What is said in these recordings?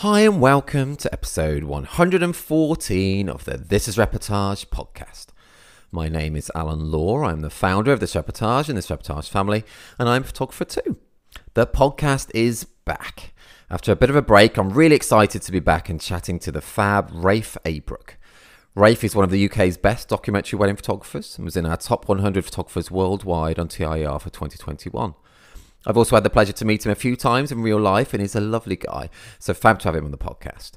Hi, and welcome to episode 114 of the This is Reportage podcast. My name is Alan Law. I'm the founder of this reportage and this reportage family, and I'm a photographer too. The podcast is back. After a bit of a break, I'm really excited to be back and chatting to the fab Rafe Abrook. Rafe is one of the UK's best documentary wedding photographers and was in our top 100 photographers worldwide on TIR for 2021. I've also had the pleasure to meet him a few times in real life, and he's a lovely guy. So fab to have him on the podcast.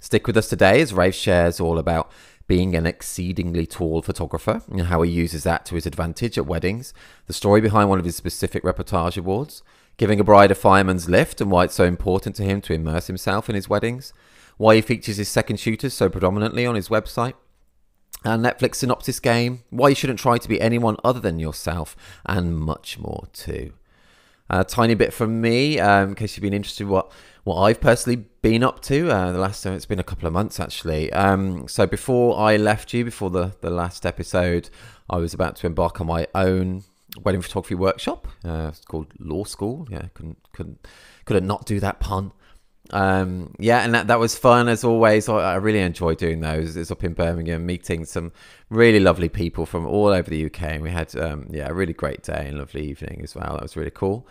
Stick with us today as Rafe shares all about being an exceedingly tall photographer and how he uses that to his advantage at weddings, the story behind one of his specific reportage awards, giving a bride a fireman's lift and why it's so important to him to immerse himself in his weddings, why he features his second shooters so predominantly on his website, a Netflix synopsis game, why you shouldn't try to be anyone other than yourself, and much more too. A tiny bit from me, um, in case you've been interested in what, what I've personally been up to. Uh, the last time it's been a couple of months actually. Um, so before I left you, before the, the last episode, I was about to embark on my own wedding photography workshop. Uh, it's called Law School. Yeah, couldn't couldn't couldn't not do that pun. Um, yeah, and that, that was fun as always. I, I really enjoyed doing those. It's up in Birmingham, meeting some really lovely people from all over the UK, and we had um, yeah a really great day and lovely evening as well. That was really cool.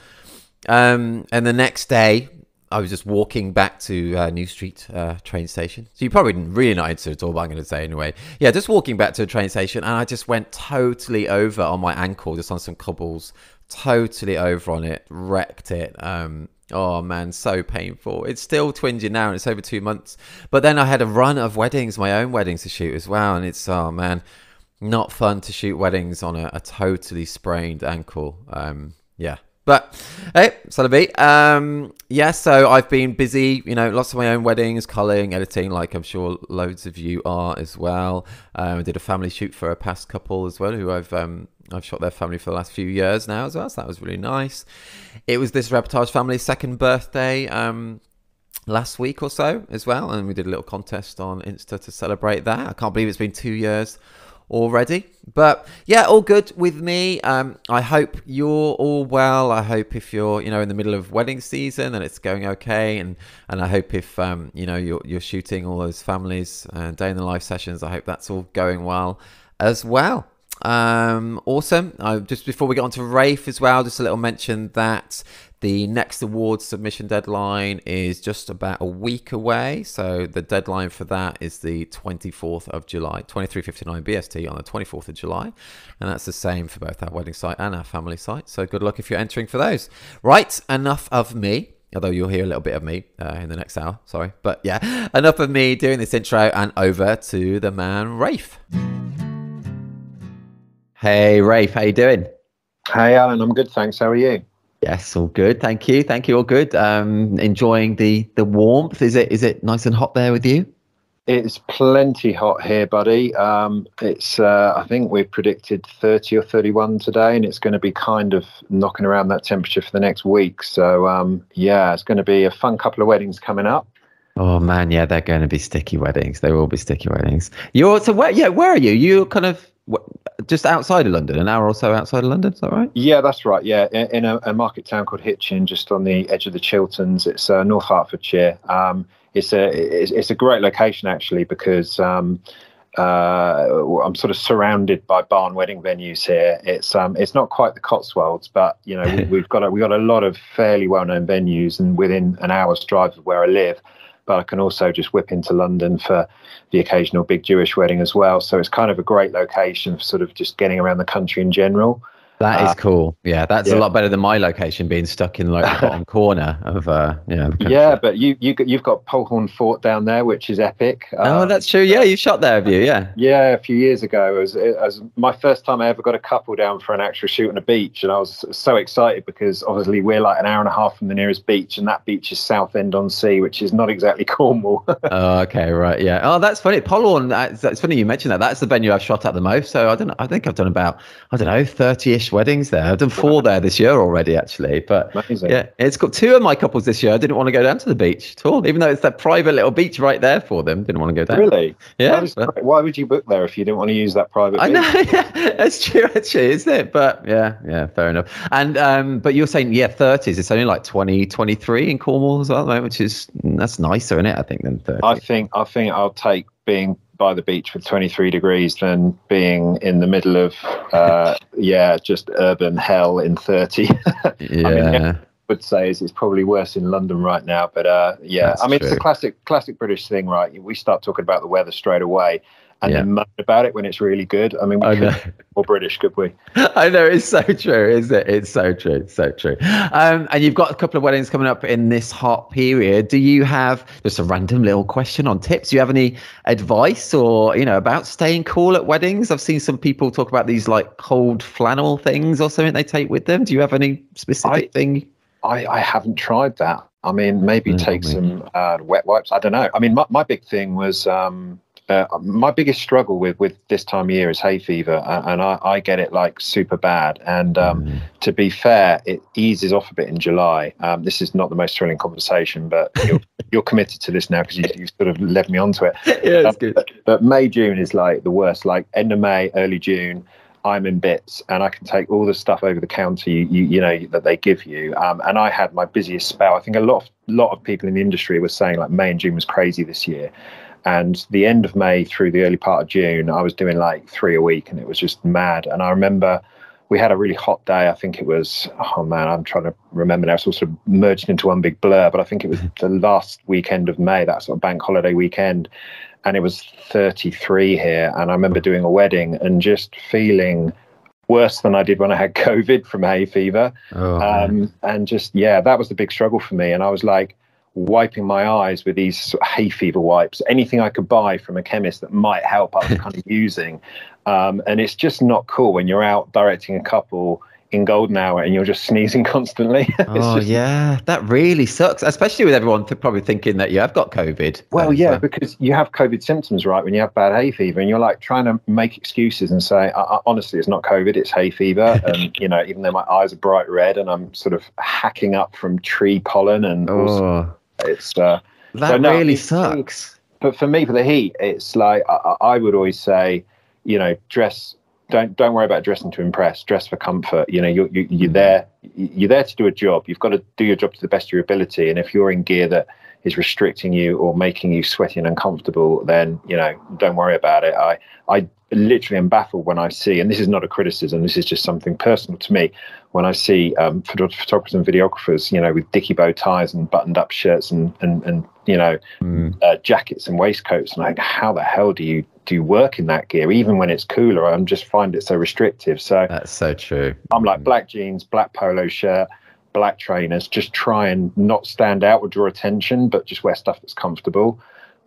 Um, and the next day, I was just walking back to uh, New Street uh, train station. So you probably didn't really not answer at all, but I'm going to say anyway. Yeah, just walking back to a train station, and I just went totally over on my ankle, just on some cobbles, totally over on it, wrecked it. Um, Oh man, so painful. It's still twinging now, and it's over two months. But then I had a run of weddings, my own weddings to shoot as well, and it's oh man, not fun to shoot weddings on a, a totally sprained ankle. Um, yeah, but hey, Celebi. Um, yeah, so I've been busy, you know, lots of my own weddings, culling, editing, like I'm sure loads of you are as well. Um, I did a family shoot for a past couple as well, who I've um, I've shot their family for the last few years now as well, so that was really nice. It was this reportage family's second birthday um, last week or so as well, and we did a little contest on Insta to celebrate that. I can't believe it's been two years already. But yeah, all good with me. Um, I hope you're all well. I hope if you're, you know, in the middle of wedding season and it's going okay, and and I hope if um, you know you're you're shooting all those families and day in the life sessions, I hope that's all going well as well. Um, awesome. Uh, just before we get on to Rafe as well, just a little mention that the next award submission deadline is just about a week away. So the deadline for that is the 24th of July, 2359 BST on the 24th of July. And that's the same for both our wedding site and our family site. So good luck if you're entering for those. Right, enough of me although you'll hear a little bit of me uh, in the next hour. Sorry, but yeah, enough of me doing this intro and over to the man Rafe. Hey, Rafe, how you doing? Hey, Alan, I'm good, thanks. How are you? Yes, all good. Thank you. Thank you. All good. Um, enjoying the the warmth. Is it is it nice and hot there with you? It's plenty hot here, buddy. Um, it's uh, I think we've predicted 30 or 31 today, and it's going to be kind of knocking around that temperature for the next week. So um, yeah, it's going to be a fun couple of weddings coming up. Oh man, yeah, they're going to be sticky weddings. They will be sticky weddings. You're so where? Yeah, where are you? You kind of just outside of London, an hour or so outside of London. Is that right? Yeah, that's right. Yeah, in, in a, a, market town called Hitchin, just on the edge of the Chilterns. It's uh, North Hertfordshire. Um, it's a it's, it's, a great location actually because um, uh, I'm sort of surrounded by barn wedding venues here. It's um it's not quite the Cotswolds, but you know we, have got a, we've got a lot of fairly well known venues, and within an hour's drive of where I live but I can also just whip into London for the occasional big Jewish wedding as well. So it's kind of a great location for sort of just getting around the country in general. That is uh, cool. Yeah, that's yeah. a lot better than my location being stuck in like the bottom corner of uh, you know. Yeah, but you you you've got Polhawn Fort down there, which is epic. Oh, um, that's true. Yeah, you shot there, have you? Yeah. Yeah, a few years ago, it was, it was my first time I ever got a couple down for an actual shoot on a beach, and I was so excited because obviously we're like an hour and a half from the nearest beach, and that beach is Southend on Sea, which is not exactly Cornwall. oh, okay, right, yeah. Oh, that's funny. Polhawn. That's, that's funny you mentioned that. That's the venue I've shot at the most. So I don't. I think I've done about I don't know thirty-ish weddings there. I've done four wow. there this year already, actually. But Amazing. yeah, it's got two of my couples this year. I didn't want to go down to the beach at all, even though it's that private little beach right there for them. Didn't want to go down. Really? Yeah. But, why would you book there if you didn't want to use that private? I know. Yeah, that's true, actually, isn't it? But yeah, yeah, fair enough. And um, but you're saying yeah, thirties. It's only like 20, 23 in Cornwall as well, which is that's nicer, isn't it? I think than thirty. I think I think I'll take being by the beach with 23 degrees than being in the middle of uh, yeah just urban hell in 30 yeah. I mean, yeah would say is it's probably worse in London right now. But uh, yeah, That's I mean, true. it's a classic classic British thing, right? We start talking about the weather straight away, and yeah. then moan about it when it's really good. I mean, we I could more British, could we? I know it's so true, isn't it? It's so true, it's so true. Um, and you've got a couple of weddings coming up in this hot period. Do you have just a random little question on tips? Do you have any advice or you know about staying cool at weddings? I've seen some people talk about these like cold flannel things or something they take with them. Do you have any specific I, thing? I, I haven't tried that. I mean, maybe mm, take maybe. some uh, wet wipes. I don't know. I mean, my, my big thing was um, uh, my biggest struggle with with this time of year is hay fever, uh, and I, I, get it like super bad. And um, mm. to be fair, it eases off a bit in July. Um, this is not the most thrilling conversation, but you're, you're committed to this now because you, you sort of led me onto it. yeah, um, good. But, but May June is like the worst. Like end of May, early June. I'm in bits and I can take all the stuff over the counter you you, you know that they give you. Um, and I had my busiest spell. I think a lot of lot of people in the industry were saying like May and June was crazy this year. And the end of May through the early part of June, I was doing like three a week and it was just mad. And I remember we had a really hot day. I think it was, oh man, I'm trying to remember now. It's all sort of merged into one big blur, but I think it was the last weekend of May, that sort of bank holiday weekend. And it was 33 here. And I remember doing a wedding and just feeling worse than I did when I had COVID from hay fever. Oh, um, and just, yeah, that was the big struggle for me. And I was like, wiping my eyes with these sort of hay fever wipes. Anything I could buy from a chemist that might help, I was kind of using. Um, and it's just not cool when you're out directing a couple in golden hour and you're just sneezing constantly. oh just... yeah, that really sucks, especially with everyone probably thinking that you have got COVID. Well, yeah, because you have COVID symptoms, right? When you have bad hay fever, and you're like trying to make excuses and say, I- I, honestly, it's not COVID, it's hay fever, and you know, even though my eyes are bright red and I'm sort of hacking up from tree pollen and. Oh. It's uh, that so no, really sucks. But for me, for the heat, it's like I, I would always say, you know, dress. Don't don't worry about dressing to impress. Dress for comfort. You know, you're you, you're mm. there. You're there to do a job. You've got to do your job to the best of your ability. And if you're in gear that is restricting you or making you sweaty and uncomfortable, then you know, don't worry about it. I I literally am baffled when I see, and this is not a criticism, this is just something personal to me, when I see um, photographers and videographers, you know, with dicky bow ties and buttoned up shirts and and and you know, mm. uh, jackets and waistcoats, and like, how the hell do you do you work in that gear? Even when it's cooler, I just find it so restrictive. So that's so true. I'm like black jeans, black polo shirt, black trainers. Just try and not stand out or draw attention, but just wear stuff that's comfortable.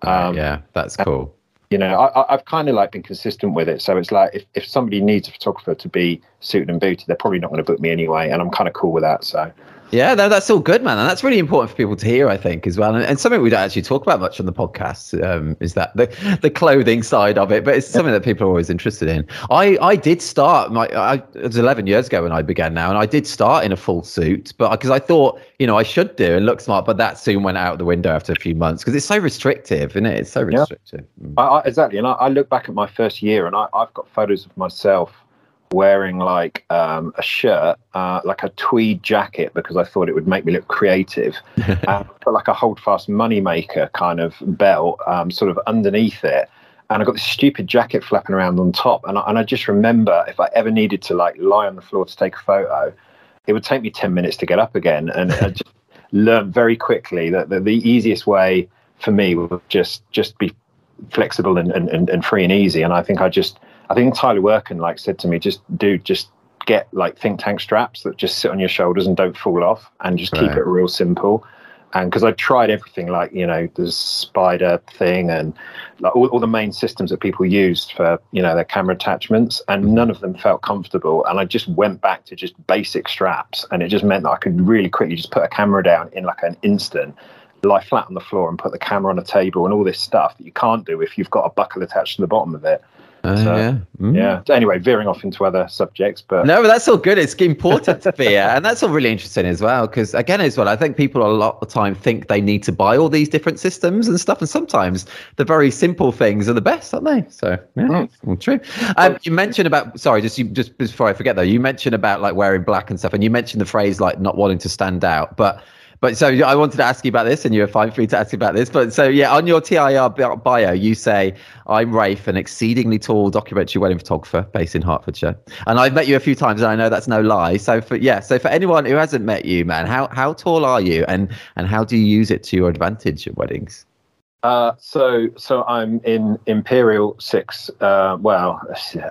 Um, yeah, that's cool you know, I, have kind of like been consistent with it. So it's like if, if somebody needs a photographer to be suited and booted, they're probably not going to book me anyway, and I'm kind of cool with that. So yeah, no, that's all good, man, and that's really important for people to hear, I think, as well. And, and something we don't actually talk about much on the podcast um, is that the the clothing side of it, but it's something that people are always interested in. I I did start my I, it was 11 years ago when I began now, and I did start in a full suit, but because I thought you know I should do and look smart, but that soon went out the window after a few months because it's so restrictive, isn't it? It's so restrictive. Yeah. Mm. I, I, exactly, and I, I look back at my first year, and I, I've got photos of myself wearing like um, a shirt, uh, like a tweed jacket, because I thought it would make me look creative, uh, but like a holdfast moneymaker kind of belt, um, sort of underneath it. And I got this stupid jacket flapping around on top. And I, and I just remember if I ever needed to like lie on the floor to take a photo, it would take me 10 minutes to get up again. And I just learned very quickly that the, the easiest way for me would just just be flexible and, and, and free and easy. And I think I just I think Tyler Wirken like said to me, just do just get like think tank straps that just sit on your shoulders and don't fall off, and just right. keep it real simple. And because I tried everything, like you know, the spider thing and like all, all the main systems that people used for you know their camera attachments, and mm-hmm. none of them felt comfortable. And I just went back to just basic straps, and it just meant that I could really quickly just put a camera down in like an instant lie flat on the floor and put the camera on a table and all this stuff that you can't do if you've got a buckle attached to the bottom of it. Uh, so, yeah. Mm. Yeah. Anyway, veering off into other subjects, but no, but that's all good. It's important to be, and that's all really interesting as well. Because again, as well, I think people a lot of the time think they need to buy all these different systems and stuff, and sometimes the very simple things are the best, aren't they? So yeah, mm. true. Um, you mentioned about sorry, just you, just before I forget though, you mentioned about like wearing black and stuff, and you mentioned the phrase like not wanting to stand out, but but so I wanted to ask you about this, and you're fine free to ask about this. But so yeah, on your TIR bio, you say I'm Rafe, an exceedingly tall documentary wedding photographer based in Hertfordshire, and I've met you a few times, and I know that's no lie. So for yeah, so for anyone who hasn't met you, man, how how tall are you, and and how do you use it to your advantage at weddings? Uh, so, so I'm in Imperial six. Uh, well,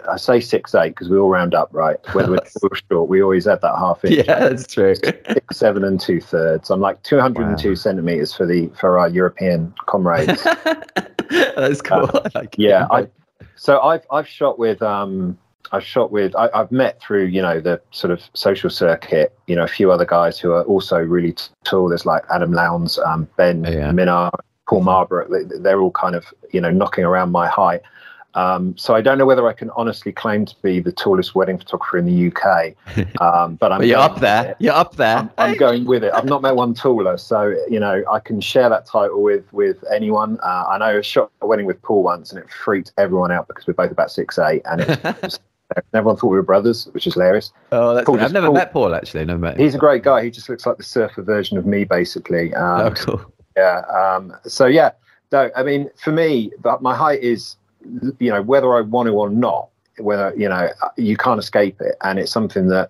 I say six eight because we all round up, right? Whether we're short, we always add that half inch. Yeah, that's true. Six, seven, and two thirds. I'm like 202 wow. centimeters for the for our European comrades. that's cool. Uh, like yeah, I. So I've I've shot with um I've shot with I, have met through you know the sort of social circuit you know a few other guys who are also really tall. There's like Adam Lowndes, um, Ben yeah. Minar, Paul Marlborough, they're all kind of you know knocking around my height. Um, so I don't know whether I can honestly claim to be the tallest wedding photographer in the UK, um, but I'm. you're up there. You're up there. I'm, I'm, going with it. I've not met one taller, so you know I can share that title with with anyone. Uh, I know I shot a wedding with Paul once, and it freaked everyone out because we're both about six eight, and it everyone thought we were brothers, which is hilarious. Oh, that's I've never Paul, met Paul actually. Never met. Him. He's a great guy. He just looks like the surfer version of me, basically. Um, oh, cool. Yeah. Um, so yeah, no, I mean, for me, but my height is, you know, whether I want to or not, whether you know, you can't escape it, and it's something that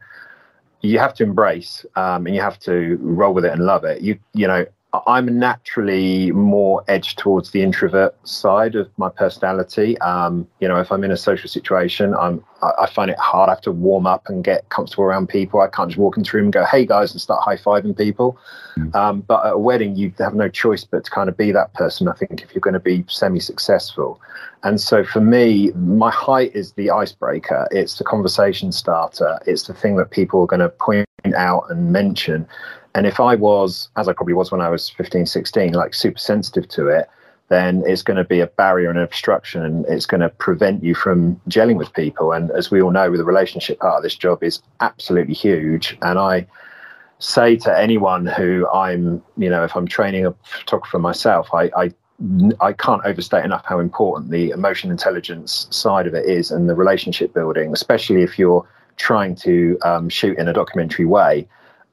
you have to embrace, um, and you have to roll with it and love it. You, you know, I'm naturally more edged towards the introvert side of my personality. Um, you know, if I'm in a social situation, I'm I, find it hard. I have to warm up and get comfortable around people. I can't just walk into a room and go, "Hey guys," and start high fiving people. Mm. Um, but at a wedding, you have no choice but to kind of be that person. I think if you're going to be semi-successful, and so for me, my height is the icebreaker. It's the conversation starter. It's the thing that people are going to point out and mention. And if I was, as I probably was when I was 15, 16, like super sensitive to it, then it's going to be a barrier and an obstruction and it's going to prevent you from gelling with people. And as we all know, with the relationship part of this job is absolutely huge. And I say to anyone who I'm, you know, if I'm training a photographer myself, I, I I can't overstate enough how important the emotion intelligence side of it is and the relationship building, especially if you're trying to um, shoot in a documentary way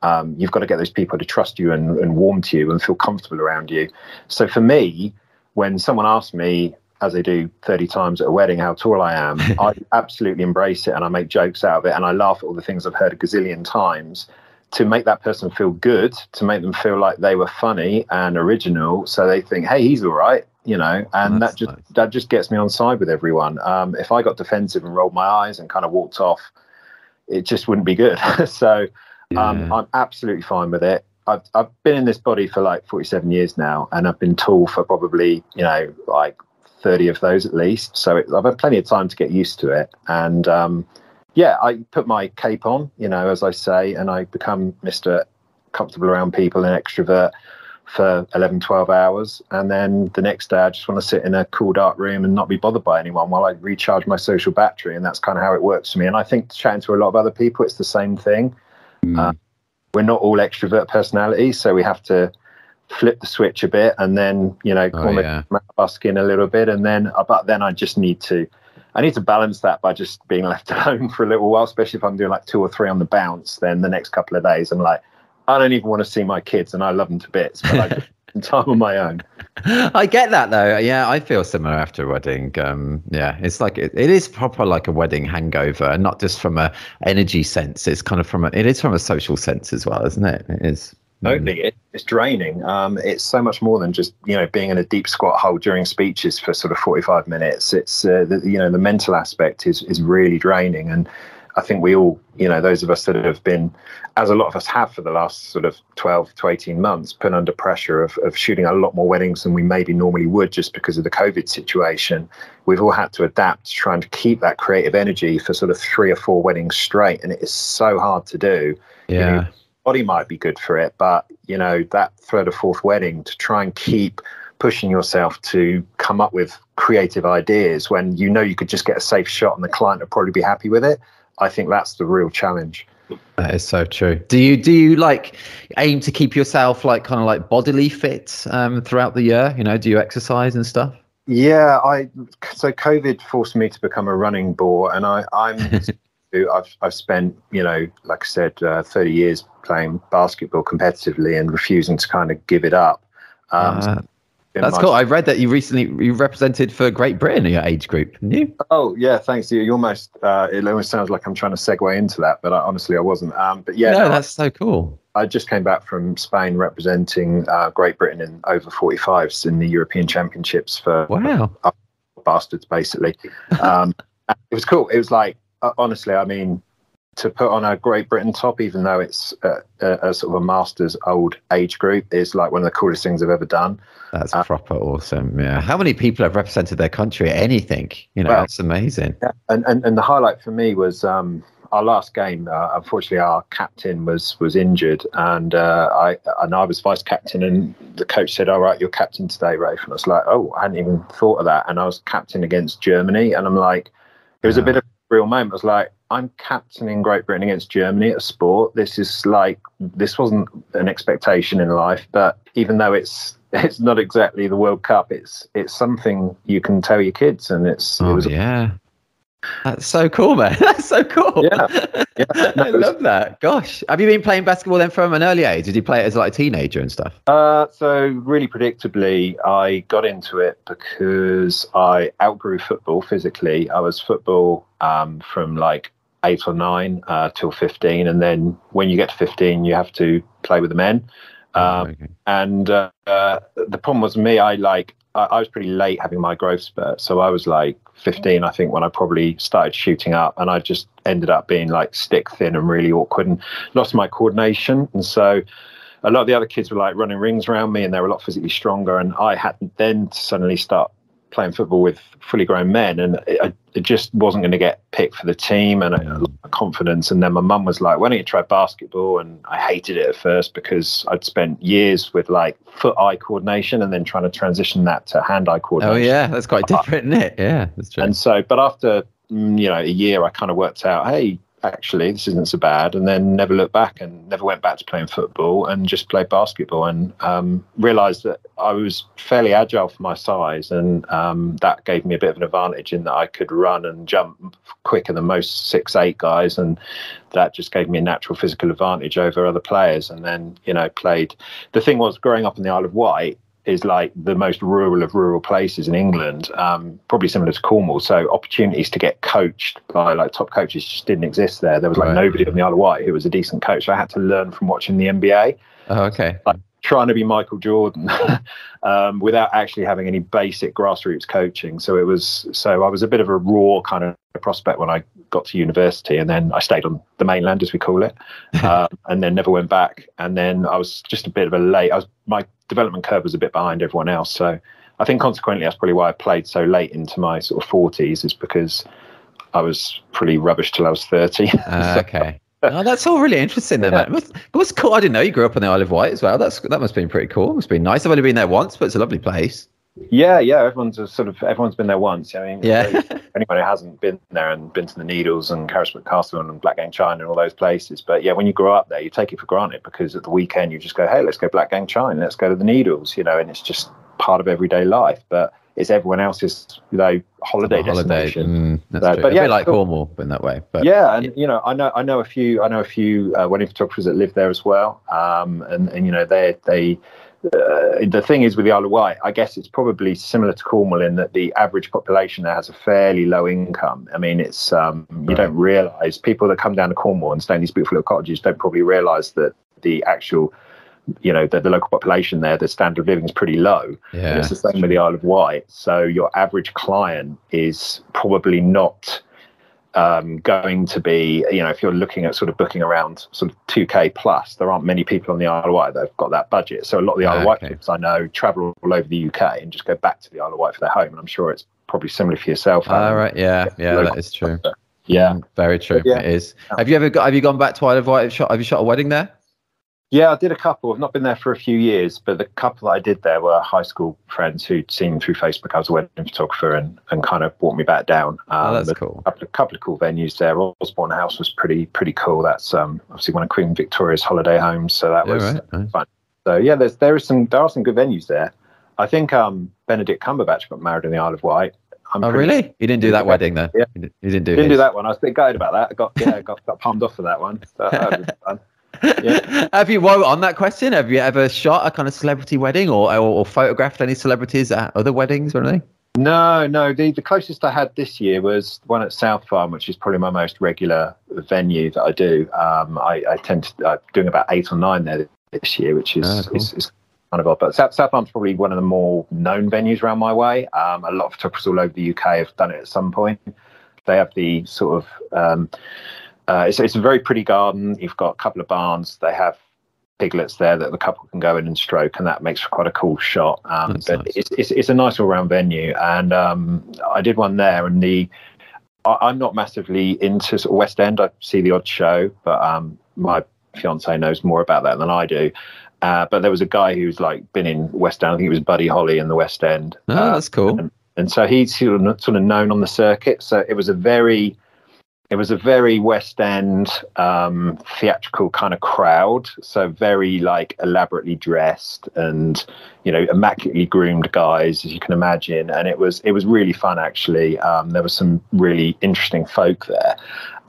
um, you've got to get those people to trust you and, and warm to you and feel comfortable around you. So for me, when someone asks me, as they do 30 times at a wedding, how tall I am, I absolutely embrace it and I make jokes out of it and I laugh at all the things I've heard a gazillion times to make that person feel good, to make them feel like they were funny and original, so they think, "Hey, he's all right," you know, and That's that just nice. that just gets me on side with everyone. Um, if I got defensive and rolled my eyes and kind of walked off, it just wouldn't be good. so um. I'm absolutely fine with it. I've I've been in this body for like 47 years now, and I've been tall for probably you know like 30 of those at least. So it, I've had plenty of time to get used to it. And um, yeah, I put my cape on, you know, as I say, and I become Mister comfortable around people and extrovert for 11, 12 hours. And then the next day, I just want to sit in a cool, dark room and not be bothered by anyone while I recharge my social battery. And that's kind of how it works for me. And I think chatting to a lot of other people, it's the same thing. Mm. Uh, we're not all extrovert personalities, so we have to flip the switch a bit and then you know oh, yeah. a little bit and then uh, but then i just need to i need to balance that by just being left alone for a little while especially if i'm doing like two or three on the bounce then the next couple of days i'm like i don't even want to see my kids and i love them to bits but i just time on my own. I get that though. Yeah, I feel similar after a wedding. Um, yeah, it's like it, it is proper like a wedding hangover, and not just from a energy sense. It's kind of from a it is from a social sense as well, isn't it? It is. Totally, it, it's draining. Um, it's so much more than just you know being in a deep squat hole during speeches for sort of forty five minutes. It's uh, the, you know the mental aspect is is really draining, and I think we all, you know, those of us that have been, as a lot of us have for the last sort of 12 to 18 months, put under pressure of, of shooting a lot more weddings than we maybe normally would just because of the COVID situation. We've all had to adapt to trying to keep that creative energy for sort of three or four weddings straight. And it is so hard to do. Yeah. You know, body might be good for it, but, you know, that third or fourth wedding to try and keep pushing yourself to come up with creative ideas when you know you could just get a safe shot and the client would probably be happy with it. I think that's the real challenge. That is so true. Do you do you like aim to keep yourself like kind of like bodily fit um, throughout the year? You know, do you exercise and stuff? Yeah, I so COVID forced me to become a running bore, and I I'm I've I've spent you know like I said uh, 30 years playing basketball competitively and refusing to kind of give it up. Um, uh, that's cool. I read that you recently you represented for Great Britain in your age group, didn't you? Oh yeah, thanks you. You almost uh, it almost sounds like I'm trying to segue into that, but I, honestly I wasn't. Um, but yeah, no, no that's so cool. I just came back from Spain representing uh, Great Britain in over 45s in the European Championships for wow bastards basically. Um, it was cool. It was like uh, honestly, I mean, to put on a Great Britain top, even though it's a, a, a, sort of a master's old age group, is like one of the coolest things I've ever done. That's uh, proper awesome. Yeah. How many people have represented their country at anything? You know, well, that's amazing. Yeah. And, and and the highlight for me was um, our last game. Uh, unfortunately, our captain was was injured, and uh, I and I was vice captain, and the coach said, "All right, you're captain today, Rafe." And I was like, "Oh, I hadn't even thought of that." And I was captain against Germany, and I'm like, it was a bit of a real moment. I was like, I'm captaining Great Britain against Germany at a sport. This is like this wasn't an expectation in life, but even though it's it's not exactly the World Cup, it's it's something you can tell your kids, and it's oh, it was yeah. That's so cool, man. That's so cool. Yeah, yeah. I love that. Gosh, have you been playing basketball then from an early age? Did you play it as like a teenager and stuff? Uh, so really predictably, I got into it because I outgrew football physically. I was football um, from like eight or nine uh, till 15. And then when you get to 15, you have to play with the men. Um, okay. And uh, uh, the problem was me, I like, I, I, was pretty late having my growth spurt. So I was like 15, I think, when I probably started shooting up. And I just ended up being like stick thin and really awkward and lost my coordination. And so a lot of the other kids were like running rings around me and they were a lot physically stronger. And I had then to suddenly start playing football with fully grown men, and it, it just wasn't going to get picked for the team, and yeah. confidence. And then my mum was like, "Why don't you try basketball?" And I hated it at first because I'd spent years with like foot-eye coordination, and then trying to transition that to hand-eye coordination. Oh yeah, that's quite different, isn't it? Yeah, that's true. And so, but after mm, you know a year, I kind of worked out, hey, actually this isn't so bad and then never looked back and never went back to playing football and just played basketball and um, realized that i was fairly agile for my size and um, that gave me a bit of an advantage in that i could run and jump quicker than most six eight guys and that just gave me a natural physical advantage over other players. And then you know played the thing was growing up in the isle of wight is like the most rural of rural places in England, um, probably similar to Cornwall. So opportunities to get coached by like top coaches just didn't exist there. There was like right. nobody on the Isle of Wight who was a decent coach. So I had to learn from watching the NBA. Oh, okay. Like, trying to be Michael Jordan um, without actually having any basic grassroots coaching. So it was so I was a bit of a raw kind of prospect when I got to university, and then I stayed on the mainland as we call it, um, and then never went back. And then I was just a bit of a late. I was my development curve was a bit behind everyone else, so I think consequently that's probably why I played so late into my sort of forties is because I was pretty rubbish till I was thirty. Uh, okay oh, that's all really interesting, then, yeah. It was cool. I didn't know you grew up on the Isle of Wight as well. That's that must have been pretty cool. It must have been nice. I've only been there once, but it's a lovely place. Yeah, yeah. Everyone's sort of everyone's been there once. I mean, yeah. anyone who hasn't been there and been to the Needles and Carisbrooke Castle and Blackgang Chine and all those places, but yeah, when you grow up there, you take it for granted because at the weekend you just go, hey, let's go Blackgang Chine, let's go to the Needles, you know, and it's just part of everyday life. But it's everyone else's you know holiday, holiday. destination. Mm, that's so, true. But yeah, a bit like cool. Cornwall in that way. But yeah, and you know, I know I know a few I know a few uh, wedding photographers that live there as well. Um, and and you know they they. Uh, the thing is with the Isle of Wight, I guess it's probably similar to Cornwall in that the average population there has a fairly low income. I mean, it's um, you right. don't realise people that come down to Cornwall and stay in these beautiful little cottages don't probably realise that the actual you know the, the local population there the standard of living is pretty low. Yeah. and it's the same with the isle of wight. So your average client is probably not um, going to be you know if you're looking at sort of booking around sort of 2k plus there aren't many people on the isle of wight that have got that budget. So a lot of the isle of wight okay. i know travel all over the uk and just go back to the isle of wight for their home. And i'm sure it's probably similar for yourself all uh, right. Yeah. yeah that is true. yeah. Very true. Yeah. it is. Have you ever got have you gone back to isle of wight? Have you shot, have you shot a wedding there Yeah, I did a couple. I've not been there for a few years, but the couple that I did there were high school friends who'd seen through Facebook. I was a wedding photographer and, and kind of brought me back down. Um, oh, that's a cool. Couple of, couple of cool venues there. Osborne House was pretty pretty cool. That's um, obviously one of Queen Victoria's holiday homes, so that yeah, was right. fun. So yeah, there's there is some there are some good venues there. I think um, Benedict Cumberbatch got married in the Isle of Wight. I'm oh really? He didn't do that wedding though. Yeah, he didn't do. He didn't do that one. I was a bit gutted about that. I got yeah, got, got palmed off for that one. So that yeah. have you, well, on that question, have you ever shot a kind of celebrity wedding or, or, or photographed any celebrities at other weddings or anything? No, no. The, the closest I had this year was one at South Farm, which is probably my most regular venue that I do. Um, I, I, tend to, I'm doing about eight or nine there this year, which is, oh, cool. is, is, kind of odd. But South, South Farm's probably one of the more known venues around my way. Um, a lot of photographers all over the UK have done it at some point. They have the sort of um, uh, it's, it's a very pretty garden. You've got a couple of barns. They have piglets there that the couple can go in and stroke, and that makes for quite a cool shot. Um, but nice. it's, it's, it's a nice all round venue, and um, I did one there, and the I, am not massively into sort of West End. I see the odd show, but um, my fiance knows more about that than I do. Uh, but there was a guy who's like been in West End. I think it was Buddy Holly in the West End. Oh, uh, that's cool. And, and so he's sort of, sort of known on the circuit. So it was a very it was a very West End um, theatrical kind of crowd, so very like elaborately dressed and you know immaculately groomed guys, as you can imagine. And it was it was really fun actually. Um, there was some really interesting folk there,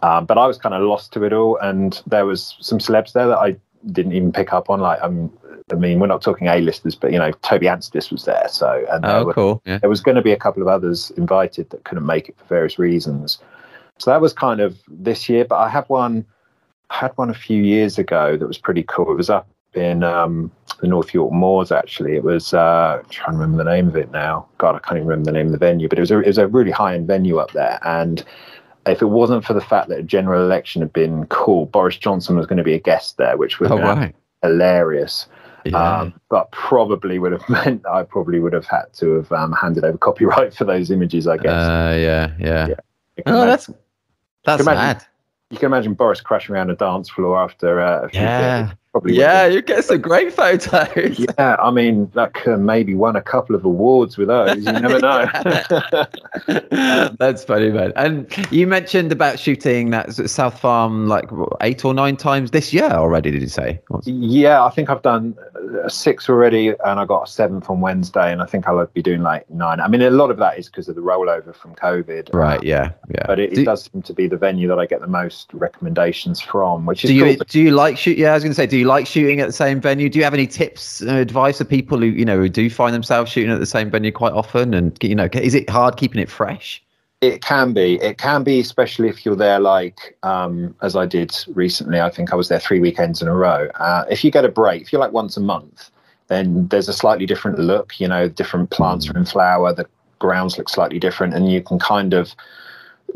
um, but I was kind of lost to it all, and there was some celebs there that I didn't even pick up on. Like I'm um, I mean, we're not talking A-listers, but you know, Toby Anstis was there, so and oh, there, were, cool. Yeah. there was going to be a couple of others invited that couldn't make it for various reasons. So that was kind of this year, but I had one had one a few years ago that was pretty cool. It was up in um, the North York Moors. Actually, it was uh, I'm trying to remember the name of it now. God, I can't even remember the name of the venue, but it was a, it was a really high end venue up there. And if it wasn't for the fact that a general election had been called, Boris Johnson was going to be a guest there, which was oh, right. hilarious. Yeah. Um, but probably would have meant that I probably would have had to have um, handed over copyright for those images. I guess. Uh, yeah, yeah. yeah oh, that's that's you imagine, mad. You can imagine Boris crashing around a dance floor after uh, a few yeah. Probably yeah, you get some great photos. yeah, I mean, that could maybe won a couple of awards with those. You never know. That's funny, man. And you mentioned about shooting that South Farm like eight or nine times this year already. Did you say? What's... Yeah, I think I've done uh, six already, and I got a seventh on Wednesday, and I think I'll be doing like nine. I mean, a lot of that is because of the rollover from COVID. Right. Um, yeah. Yeah. But it, it do, does seem to be the venue that I get the most recommendations from, which is. Do you cool. do you like shoot? Yeah, I was going to say, do you you like shooting at the same venue? Do you have any tips, uh, advice for people who you know who do find themselves shooting at the same venue quite often? And you know, is it hard keeping it fresh? It can be. It can be, especially if you're there, like um, as I did recently. I think I was there three weekends in a row. Uh, if you get a break, if you're like once a month, then there's a slightly different look. You know, different plants are in flower. The grounds look slightly different, and you can kind of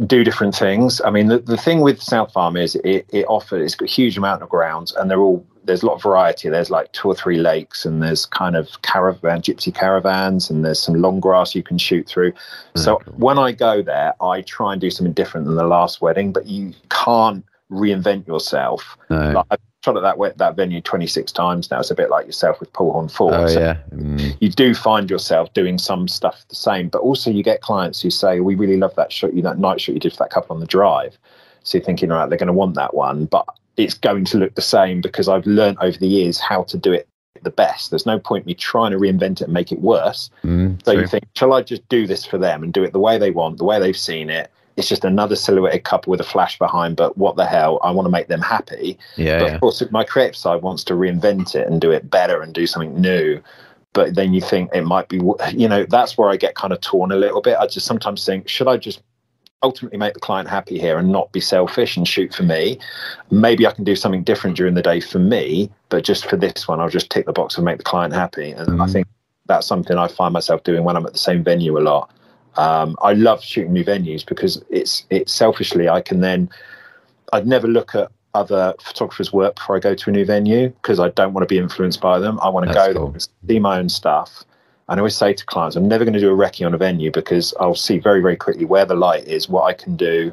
do different things. I mean, the, the thing with South Farm is it, it offers it's got a huge amount of grounds, and they're all there's a lot of variety. There's like two or three lakes, and there's kind of caravan, gypsy caravans, and there's some long grass you can shoot through. Mm, so when I go there, I try and do something different than the last wedding, but you can't reinvent yourself. No. Like, I've shot at that that venue 26 times now. It's a bit like yourself with Horn Falls. Oh so yeah. Mm. You do find yourself doing some stuff the same, but also you get clients who say, "We really love that shot, you that night shot you did for that couple on the drive." So you're thinking, right, they're going to want that one, but it's going to look the same because I've learned over the years how to do it the best. There's no point me trying to reinvent it and make it worse. Mm, so true. you think, shall I just do this for them and do it the way they want, the way they've seen it? It's just another silhouetted couple with a flash behind, but what the hell? I want to make them happy. Yeah. But yeah. of course, my creative side wants to reinvent it and do it better and do something new. But then you think it might be, you know, that's where I get kind of torn a little bit. I just sometimes think, should I just ultimately make the client happy here and not be selfish and shoot for me. Maybe I can do something different during the day for me, but just for this one, I'll just tick the box and make the client happy. And mm. I think that's something I find myself doing when I'm at the same venue a lot. Um, I love shooting new venues because it's it's selfishly I can then I'd never look at other photographers' work before I go to a new venue because I don't want to be influenced by them. I want to go cool. see my own stuff and I always say to clients, I'm never going to do a recce on a venue because I'll see very, very quickly where the light is, what I can do,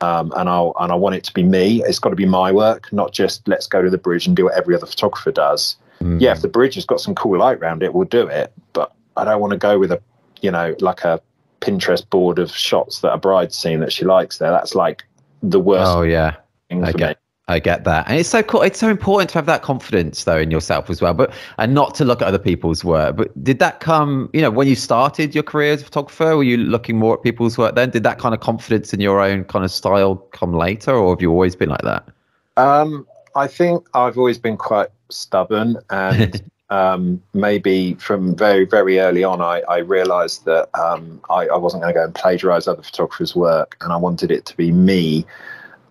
um, and I'll and I want it to be me. It's got to be my work, not just let's go to the bridge and do what every other photographer does. Mm. Yeah, if the bridge has got some cool light around it, we'll do it. But I don't want to go with a, you know, like a Pinterest board of shots that a bride's seen that she likes. There, that's like the worst. Oh yeah, I get, me. I get that, and it's so cool. It's so important to have that confidence though in yourself as well, but and not to look at other people's work. But did that come, you know, when you started your career as a photographer? Were you looking more at people's work then? Did that kind of confidence in your own kind of style come later, or have you always been like that? Um, I think I've always been quite stubborn and um, maybe from very very early on I, I realized that um, I, I, wasn't going to go and plagiarize other photographers work and I wanted it to be me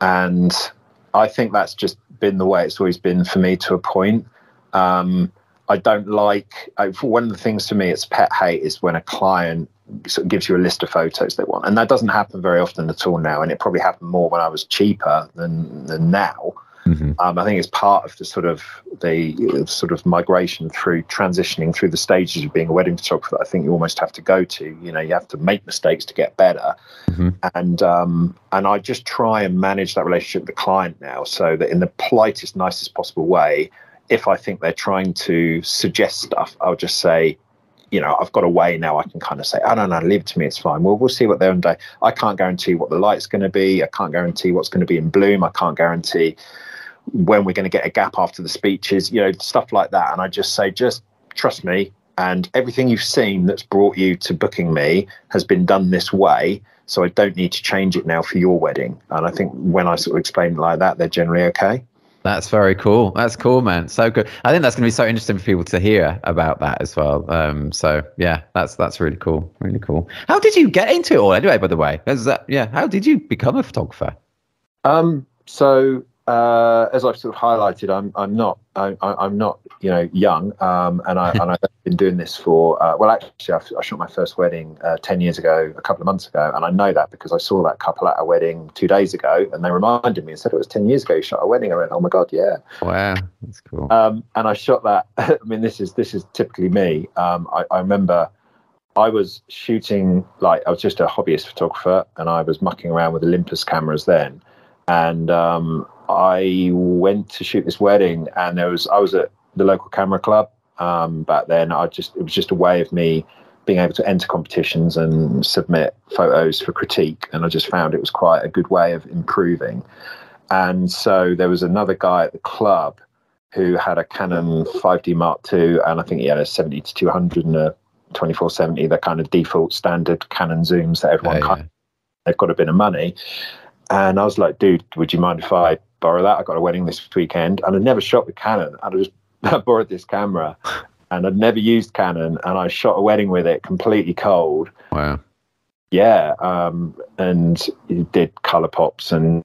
and I think that's just been the way it's always been for me to a point. Um, I don't like I, one of the things to me it's pet hate is when a client sort of gives you a list of photos they want. And that doesn't happen very often at all now and it probably happened more when I was cheaper than than now Mm-hmm. Um, I think it's part of the sort of the sort of migration through transitioning through the stages of being a wedding photographer. I think you almost have to go to. You know, you have to make mistakes to get better, mm-hmm. and um, and I just try and manage that relationship with the client now, so that in the politest, nicest possible way. If I think they're trying to suggest stuff, I'll just say, you know, I've got a way now. I can kind of say, "I don't know, leave it to me. It's fine. Well, we'll see what they're on day. I can't guarantee what the light's going to be. I can't guarantee what's going to be in bloom. I can't guarantee when we're going to get a gap after the speeches, you know, stuff like that. And I just say, just trust me. And everything you've seen that's brought you to booking me has been done this way. So I don't need to change it now for your wedding. And I think when I sort of explain it like that, they're generally okay. That's very cool. That's cool, man. So good. I think that's going to be so interesting for people to hear about that as well. Um, so yeah, that's that's really cool. Really cool. How did you get into it all anyway? By the way, is that yeah? How did you become a photographer? Um, so uh, as I've sort of highlighted, I'm I'm not I, am not you know young, um, and I and I've been doing this for uh, well actually I, I, shot my first wedding uh, ten years ago, a couple of months ago, and I know that because I saw that couple at a wedding two days ago, and they reminded me and said it was ten years ago you shot a wedding. I went, oh my god, yeah, wow, that's cool. Um, and I shot that. I mean, this is this is typically me. Um, I, I remember. I was shooting like I was just a hobbyist photographer, and I was mucking around with Olympus cameras then, and um, I went to shoot this wedding, and there was I was at the local camera club um, back then. I just it was just a way of me being able to enter competitions and submit photos for critique, and I just found it was quite a good way of improving. And so there was another guy at the club who had a Canon 5D Mark II, and I think he had a 70 to 200 and a 2470, the kind of default standard Canon zooms that everyone oh, yeah. kind of, they've got a bit of money. And I was like, dude, would you mind if I borrow that. I got a wedding this weekend, and I'd never shot with Canon. And I just I borrowed this camera, and I'd never used Canon, and I shot a wedding with it completely cold. Wow. Yeah, um, and did color pops and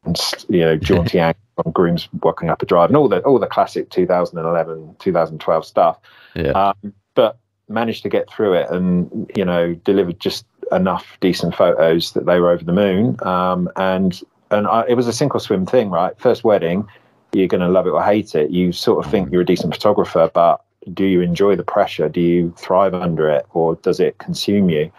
you know jaunty angles on grooms walking up a drive and all the all the classic 2011 2012 stuff. Yeah. Um, but managed to get through it and you know delivered just enough decent photos that they were over the moon um, and and I, it was a single swim thing, right? First wedding, you're going to love it or hate it. You sort of think you're a decent photographer, but do you enjoy the pressure? Do you thrive under it, or does it consume you?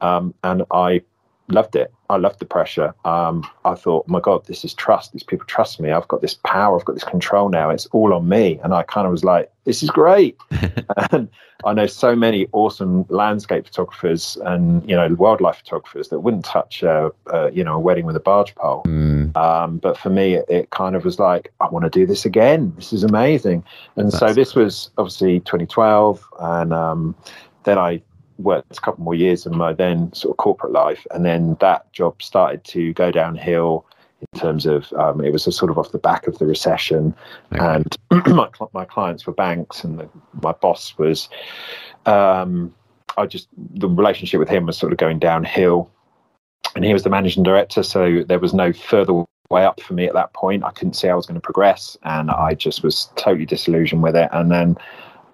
Um, and I loved it. I loved the pressure. Um, I thought, my God, this is trust. These people trust me. I've got this power. I've got this control now. It's all on me. And I kind of was like, this is great. and I know so many awesome landscape photographers and you know wildlife photographers that wouldn't touch a, a you know a wedding with a barge pole. Mm. Um, but for me, it, it, kind of was like, I want to do this again. This is amazing. And That's so this was obviously 2012, and um, then I worked a couple more years in my then sort of corporate life, and then that job started to go downhill in terms of um, it was a sort of off the back of the recession, okay. and my my clients were banks, and the, my boss was. Um, I just the relationship with him was sort of going downhill, and he was the managing director, so there was no further way up for me at that point. I couldn't see I was going to progress, and I just was totally disillusioned with it. And then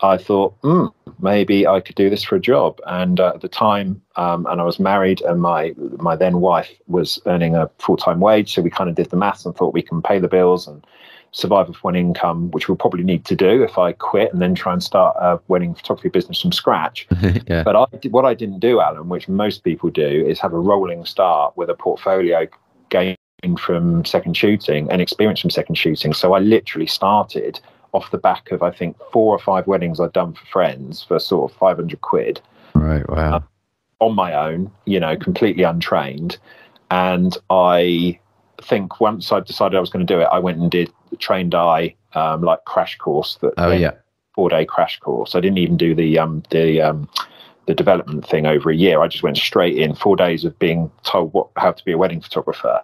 I thought, mm, maybe I could do this for a job. And uh, at the time, um, and I was married, and my my then wife was earning a full time wage, so we kind of did the maths and thought we can pay the bills and survive with one income, which we'll probably need to do if I quit and then try and start a wedding photography business from scratch. yeah. But I, what I didn't do, Alan, which most people do, is have a rolling start with a portfolio gained from second shooting and experience from second shooting. So I literally started off the back of I think four or five weddings I'd done for friends for sort of 500 quid. Right. Wow. Uh, on my own, you know, completely untrained. And I think once I decided I was going to do it, I went and did the trained eye um, like crash course. That oh yeah, four day crash course. I didn't even do the um, the um, the development thing over a year. I just went straight in four days of being told what how to be a wedding photographer,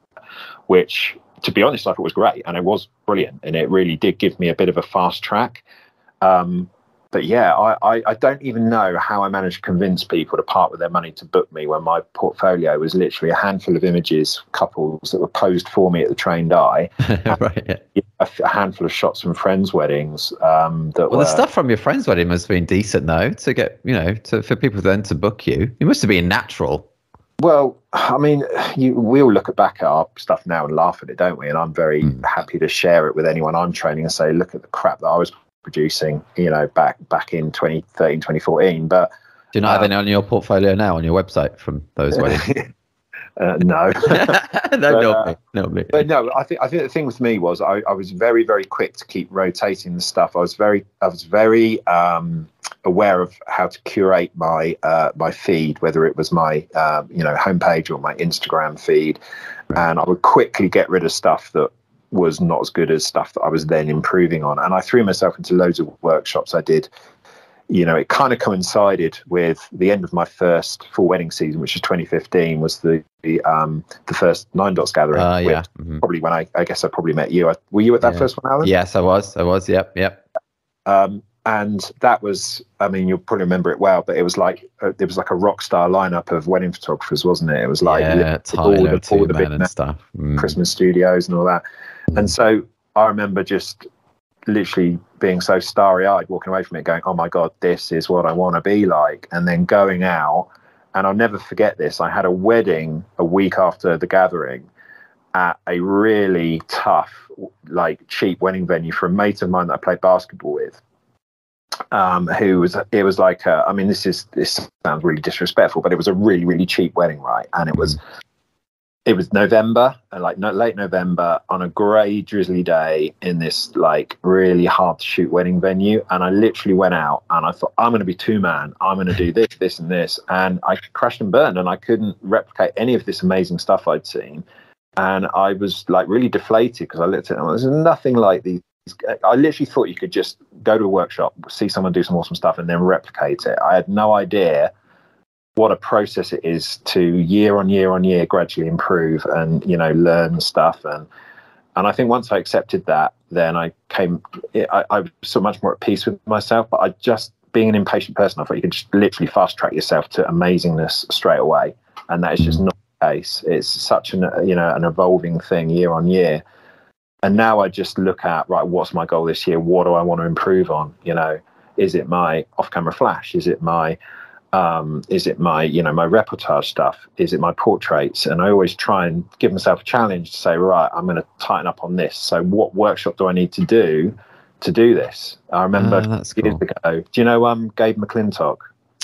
which to be honest I thought it was great and it was brilliant and it really did give me a bit of a fast track. Um, but yeah, I, I, I, don't even know how I managed to convince people to part with their money to book me when my portfolio was literally a handful of images, couples that were posed for me at the trained eye, right, yeah. a, a, handful of shots from friends' weddings. Um, that well, were, the stuff from your friends' wedding must have been decent though to get you know to for people then to book you. It must have been natural. Well, I mean, you, we all look back at our stuff now and laugh at it, don't we? And I'm very mm. happy to share it with anyone I'm training and say, look at the crap that I was producing, you know, back back in 2013, 2014. But do you not um, have any on your portfolio now on your website from those weddings? Uh, no, no, but, uh, But no, I think I think the thing with me was I, I was very very quick to keep rotating the stuff. I was very I was very um, aware of how to curate my uh, my feed, whether it was my uh, you know homepage or my Instagram feed, right. and I would quickly get rid of stuff that was not as good as stuff that I was then improving on. And I threw myself into loads of workshops. I did, you know, it kind of coincided with the end of my first full wedding season, which is 2015, was the the, um, the first Nine Dots gathering. Uh, yeah. Mm-hmm. Probably when I, I guess I probably met you. Were you at that yeah. first one, Alan? Yes, I was. I was. Yep. Yep. Um, and that was i mean you'll probably remember it well but it was like uh, it was like a rock star lineup of wedding photographers wasn't it it was like yeah, all, the, all the big and stuff mm. christmas studios and all that and so I remember just literally being so starry eyed walking away from it, going, Oh my God, this is what I want to be like. And then going out, and I'll never forget this. I had a wedding a week after the gathering at a really tough, like cheap wedding venue for a mate of mine that I played basketball with. Um, who was it was like I mean this is this sounds really disrespectful, but it was a really really cheap wedding, right? And it was mm it was November, uh, like no, late November, on a grey, drizzly day in this like really hard to shoot wedding venue. And I literally went out and I thought, I'm going to be two man. I'm going to do this, this, and this. And I crashed and burned, and I couldn't replicate any of this amazing stuff I'd seen. And I was like really deflated because I looked at it and there's nothing like these. I literally thought you could just go to a workshop, see someone do some awesome stuff, and then replicate it. I had no idea what a process it is to year on year on year gradually improve and you know learn stuff and and I think once I accepted that, then I came. I, I was so much more at peace with myself. But I just being an impatient person, I thought you could just literally fast track yourself to amazingness straight away, and that is just mm-hmm. not the case. It's such an you know an evolving thing year on year. And now I just look at right, what's my goal this year? What do I want to improve on? You know, is it my off-camera flash? Is it my um, is it my you know my reportage stuff is it my portraits and i always try and give myself a challenge to say right i'm going to tighten up on this so what workshop do i need to do to do this i remember uh, years cool. ago do you know um gabe mcclintock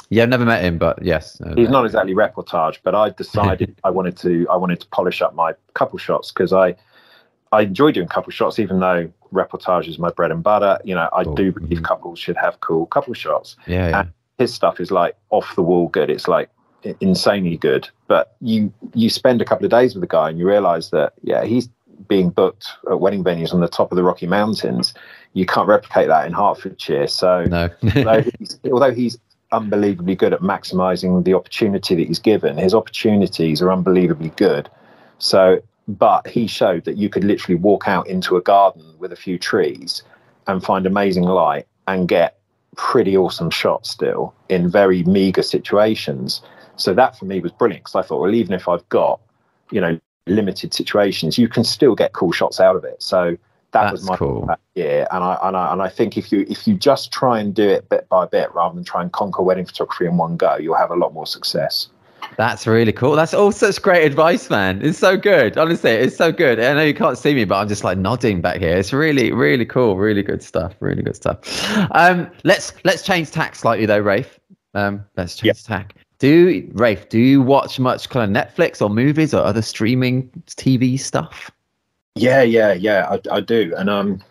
yeah i've never met him but yes he's not exactly reportage but i decided i wanted to i wanted to polish up my couple shots because i i enjoy doing couple shots even though reportage is my bread and butter you know i cool. do believe mm-hmm. couples should have cool couple shots yeah, yeah. His stuff is like off the wall good. It's like insanely good. But you you spend a couple of days with the guy and you realize that yeah, he's being booked at wedding venues on the top of the Rocky Mountains. You can't replicate that in Hertfordshire. So no. although, he's, although he's unbelievably good at maximizing the opportunity that he's given, his opportunities are unbelievably good. So but he showed that you could literally walk out into a garden with a few trees and find amazing light and get pretty awesome shots still in very meager situations. So that for me was brilliant because I thought, well, even if I've got, you know, limited situations, you can still get cool shots out of it. So that That's was my cool. yeah, and I, and I and I think if you if you just try and do it bit by bit rather than try and conquer wedding photography in one go, you'll have a lot more success. That's really cool. That's all such great advice, man. It's so good. Honestly, it's so good. I know you can't see me, but I'm just like nodding back here. It's really, really cool. Really good stuff. Really good stuff. Um, let's let's change tack slightly though, Rafe. Um, let's change yep. tack. Do Rafe, do you watch much kind of Netflix or movies or other streaming TV stuff? Yeah, yeah, yeah. I, I do, and um,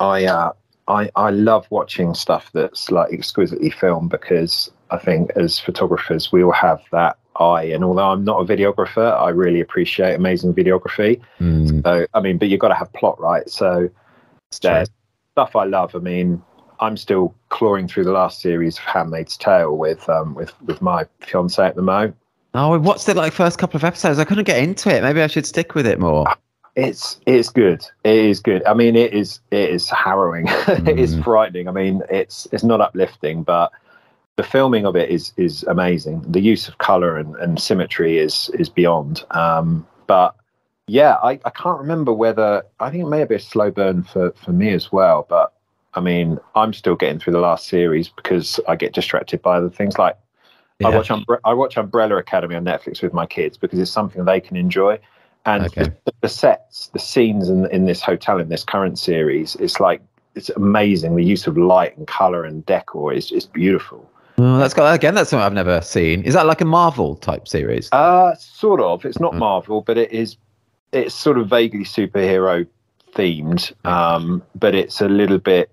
I uh, I I love watching stuff that's like exquisitely filmed because I think as photographers we all have that eye, and although I'm not a videographer, I really appreciate amazing videography. Mm, So I mean, but you've got to have plot right. So stuff I love. I mean, I'm still clawing through the last series of Handmaid's Tale with um with with my fiance at the moment. Oh, I watched it like first couple of episodes. I couldn't get into it. Maybe I should stick with it more. It's it's good. It is good. I mean, it is it is harrowing. it is Mm. frightening. I mean, it's it's not uplifting, but the filming of it is is amazing. The use of color and, and symmetry is is beyond. Um, but yeah, I, I can't remember whether I think it may have been a slow burn for for me as well. But I mean, I'm still getting through the last series because I get distracted by other things like I watch Umbre- I watch Umbrella Academy on Netflix with my kids because it's something they can enjoy. And Okay. the, the sets, the scenes in in this hotel in this current series, it's like it's amazing. The use of light and color and decor is is beautiful. Oh, that's got again. That's something I've never seen. Is that like a Marvel type series? Uh sort of. It's not Mm. Marvel, but it is. It's sort of vaguely superhero themed, um, but it's a little bit.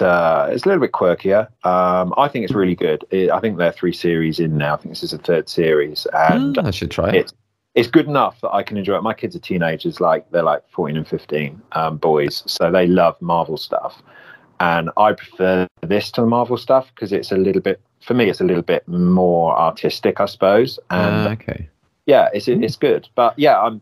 Uh, it's a little bit quirkier. Um, I think it's really good. It, I think there are three series in now. I think this is the third series, and Oh, I should try it. it's it's good enough that I can enjoy it. My kids are teenagers, like they're like 14 and 15 um, boys, so they love Marvel stuff, and I prefer this to the Marvel stuff because it's a little bit for me. It's a little bit more artistic, I suppose, and Ah, okay. yeah, it's it's good. But yeah, I'm.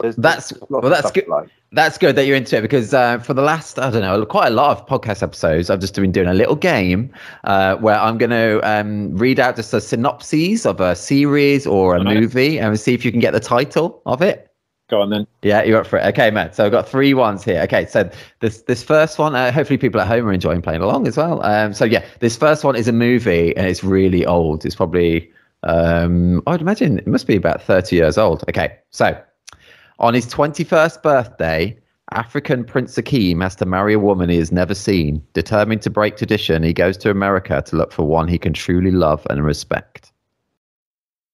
There's, That's- there's well, that's good. Like. That's good that you're into it because uh, for the last, I don't know, quite a lot of podcast episodes, I've just been doing a little game uh, where I'm going to um, read out just a synopsis of a series or a Right. movie and see if you can get the title of it. Go on then. Yeah, you're up for it. Okay, Matt. So I've got three ones here. Okay, so this this first one, uh, hopefully people at home are enjoying playing along as well. Um, so yeah, this first one is a movie and it's really old. It's probably, um, I'd imagine it must be about 30 years old. Okay, so on his 21st birthday, African Prince Akeem has to marry a woman he has never seen. Determined to break tradition, he goes to America to look for one he can truly love and respect.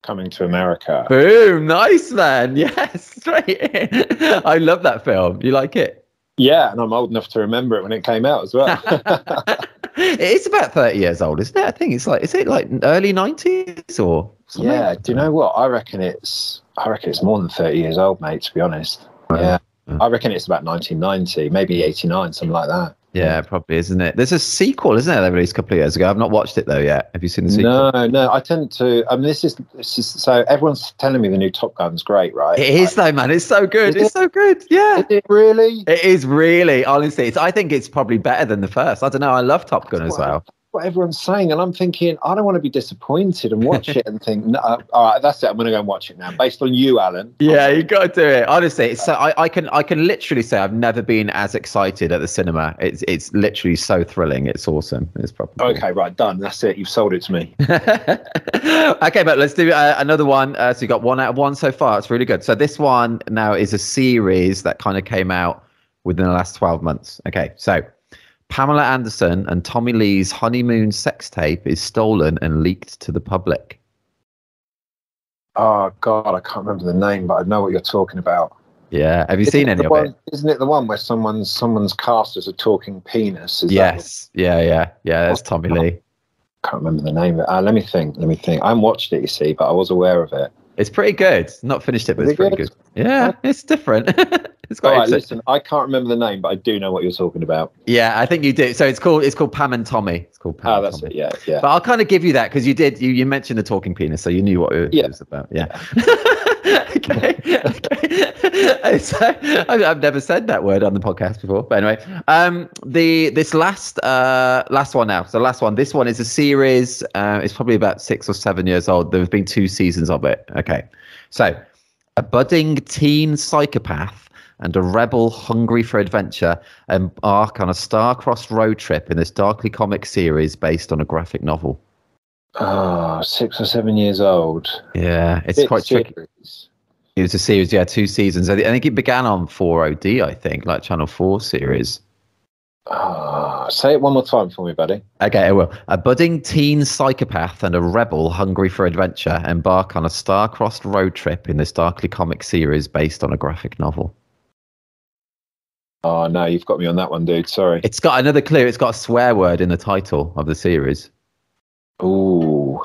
Coming to America. Boom! Nice man. Yes, straight in. I love that film. You like it? Yeah, and I'm old enough to remember it when it came out as well. it is about 30 years old, isn't it? I think it's like, is it like early 90s or something? yeah. Do you know what? I reckon it's. I reckon it's more than 30 years old, mate. To be honest. Yeah. I reckon it's about 1990, maybe 89, something like that. Yeah, probably, isn't it? There's a sequel, isn't there? They released a couple of years ago. I've not watched it though yet. Have you seen the sequel? No, no. I tend to. I mean, this is this is so. Everyone's telling me the new Top Gun's great, right? It is though, man. It's so good. It's so good. Yeah. Is it really? It is really, honestly. It's, I think it's probably better than the first. I don't know. I love Top Gun as well. What everyone's saying, and I'm thinking, I don't want to be disappointed and watch it and think, no, uh, all right, that's it. I'm going to go and watch it now, based on you, Alan. Yeah, you got to do it. Honestly, it's so I, I can I can literally say I've never been as excited at the cinema. It's it's literally so thrilling. It's awesome. It's probably Okay, right, done. That's it. You've sold it to me. okay, but let's do uh, another one. Uh, so you got one out of one so far. It's really good. So this one now is a series that kind of came out within the last 12 months. Okay, so Pamela Anderson and Tommy Lee's honeymoon sex tape is stolen and leaked to the public. Oh God, I can't remember the name, but I know what you're talking about. Yeah, have you Isn't seen any of one, it? Isn't it the one where someone's someone's cast as a talking penis? Is Yes, yeah, yeah, yeah. That's Tommy Lee. I can't remember the name of it. Uh, let me think. Let me think. I haven't watched it, you see, but I was aware of it. It's pretty good. Not finished it, but Is it's it pretty good? good. Yeah, it's different. it's All quite right, listen. I can't remember the name, but I do know what you're talking about. Yeah, I think you do. So it's called it's called Pam and Tommy. It's called Pam. Oh, and that's Tommy. it. Yeah, yeah. But I'll kind of give you that because you did you, you mentioned the talking penis, so you knew what it Yeah. was about. Yeah. okay. okay. so, I've, never said that word on the podcast before, but anyway, um, the this last uh last one now. So last one. This one is a series. Uh, it's probably about six or seven years old. There have been two seasons of it. Okay. So a budding teen psychopath and a rebel hungry for adventure embark on a star-crossed road trip in this darkly comic series based on a graphic novel. Oh, six or seven years old. Yeah, it's quite tricky. series. It was a series, yeah, two seasons. I thi- I think it began on 4OD, I think, like Channel 4 series. Ah, say it one more time for me, buddy. Okay, I will. A budding teen psychopath and a rebel hungry for adventure embark on a star-crossed road trip in this darkly comic series based on a graphic novel. Oh no, you've got me on that one, dude. Sorry. It's got another clue. It's got a swear word in the title of the series. Ooh.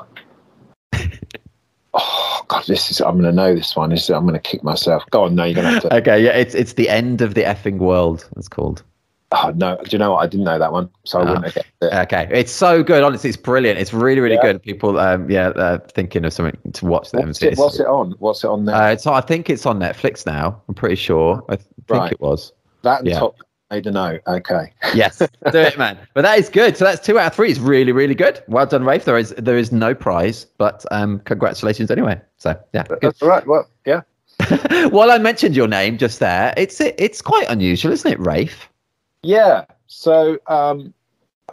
oh god, this is. I'm gonna know this one. This is, I'm gonna kick myself. Go on, no, you're gonna have to. Okay, yeah, it's it's the end of the effing world. It's called. Oh no, do you know what? I didn't know that one, so I Ah. wouldn't have it. Okay, it's so good. Honestly, it's brilliant. It's really, really Yeah. good. People, um, yeah, uh, thinking of something to watch. Them. What's it, what's it on? What's it on there? Uh, it's. I think it's on Netflix now. I'm pretty sure. I th- think it was. that and yeah. top. I don't know. Okay. Yes, do it, man. But that is good. So that's two out of three. It's really, really good. Well done, Rafe. There is there is no prize, but um, congratulations anyway. So yeah. good. That's all right. Well, yeah. While I mentioned your name just there, it's it's quite unusual, isn't it, Rafe? Yeah. So um,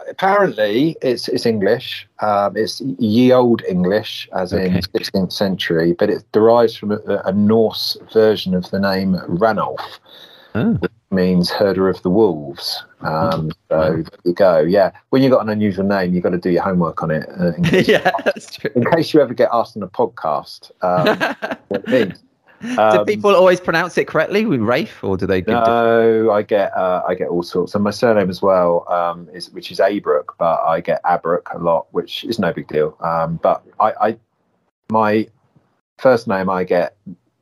apparently it's it's English. Um, it's ye old English, as in 16th century, but it derives from a, a Norse version of the name Ranulf, Oh. Means herder of the wolves. Um, so there you go. Yeah. When you've got an unusual name, you've got to do your homework on it. Uh, in, case, yeah, that's true. in case you ever get asked on a podcast um, what it means. do Um, people always pronounce it correctly with Rafe, or do they? Give No, I get uh, I get all sorts. And my surname as well um, is which is Abrook, but I get Abrook a lot, which is no big deal. Um, but I, I my first name I get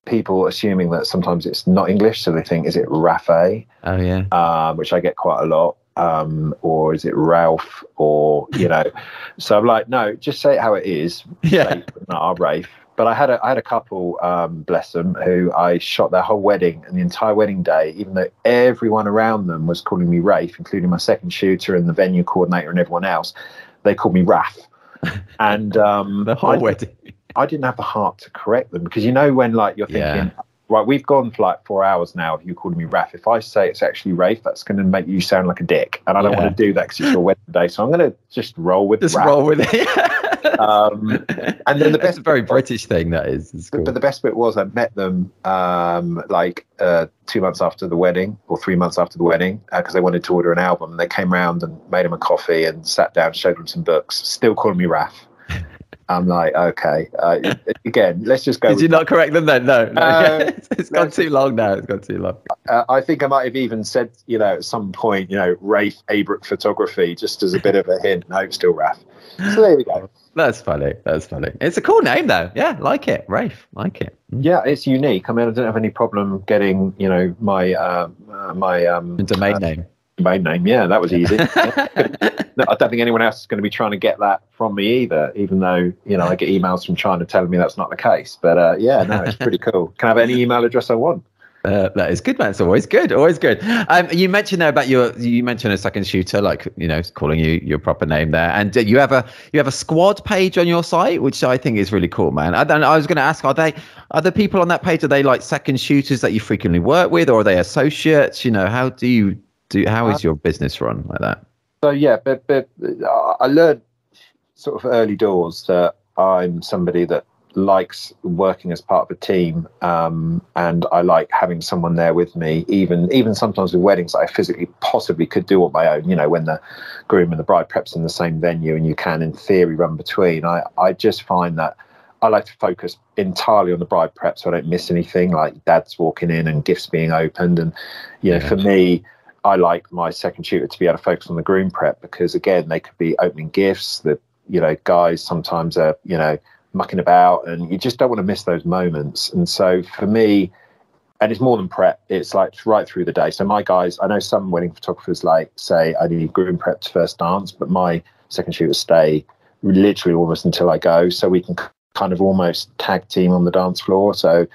people assuming that sometimes it's not English, so they think is it Rafe, oh yeah. um, which I get quite a lot. Um, or is it Ralph? Or you know, so I'm like, no, just say it how it is. Yeah. Rafe, not Rafe. But I had a I had a couple, um, bless them, who I shot their whole wedding and the entire wedding day, even though everyone around them was calling me Rafe, including my second shooter and the venue coordinator and everyone else, they called me Raf. And um, The whole I, wedding. I didn't have the heart to correct them because you know when like you're thinking, Yeah. right, we've gone for like four hours now. If you calling me Raf, if I say it's actually Rafe, that's going to make you sound like a dick, and I don't Yeah. want to do that because it's your wedding day. So I'm going to just roll with Just Raf. roll with it. Um, and then the best very British thing. That is. Cool. But the best bit was I met them um, like uh, two months after the wedding or three months after the wedding because they wanted to order an album. And they came round and made them a coffee and sat down, showed them some books, still calling me Raf. I'm like, okay. Uh, again, let's just go. Did you not correct them then? No. no. Uh, it's gone too long now. It's gone too long. uh, I think I might have even said, you know, at some point, you know, Rafe Abrook Photography, just as a bit of a hint. No, it's still Raf. So there we go. That's funny. That's funny. It's a cool name though. Yeah, like it. Rafe, like it. Mm. Yeah, it's unique. I mean, I don't have any problem getting, you know, my uh, uh, my um, domain uh, name. Domain name. Yeah, that was easy. No, I don't think anyone else is going to be trying to get that from me either, even though, you know, I get emails from China telling me that's not the case. But uh, yeah, no, it's pretty cool. Can I have any email address I want? Uh, that is good, man. It's always good. Always good. Um, you mentioned there about your. You mentioned a second shooter, like you know, calling you your proper name there, and uh, you have a you have a squad page on your site, which I think is really cool, man. I, and I was going to ask, are they are the people on that page? Are they like second shooters that you frequently work with, or are they associates? You know, how do you do? How is your business run like that? So yeah, but but uh, I learned sort of early doors that I'm somebody that likes working as part of a team, um, and I like having someone there with me. Even even sometimes with weddings, I physically possibly could do on my own. You know, when the groom and the bride preps in the same venue, and you can, in theory, run between. I I just find that. I like to focus entirely on the bride prep so I don't miss anything like dad's walking in and gifts being opened. And, you know, Yeah. for me, I like my second shooter to be able to focus on the groom prep because again, they could be opening gifts. The you know guys sometimes are you know mucking about, and you just don't want to miss those moments. And so for me, and it's more than prep; it's like right through the day. So my guys, I know some wedding photographers like say I need groom prep to first dance, but my second shooters stay literally almost until I go, so we can kind of almost tag team on the dance floor. So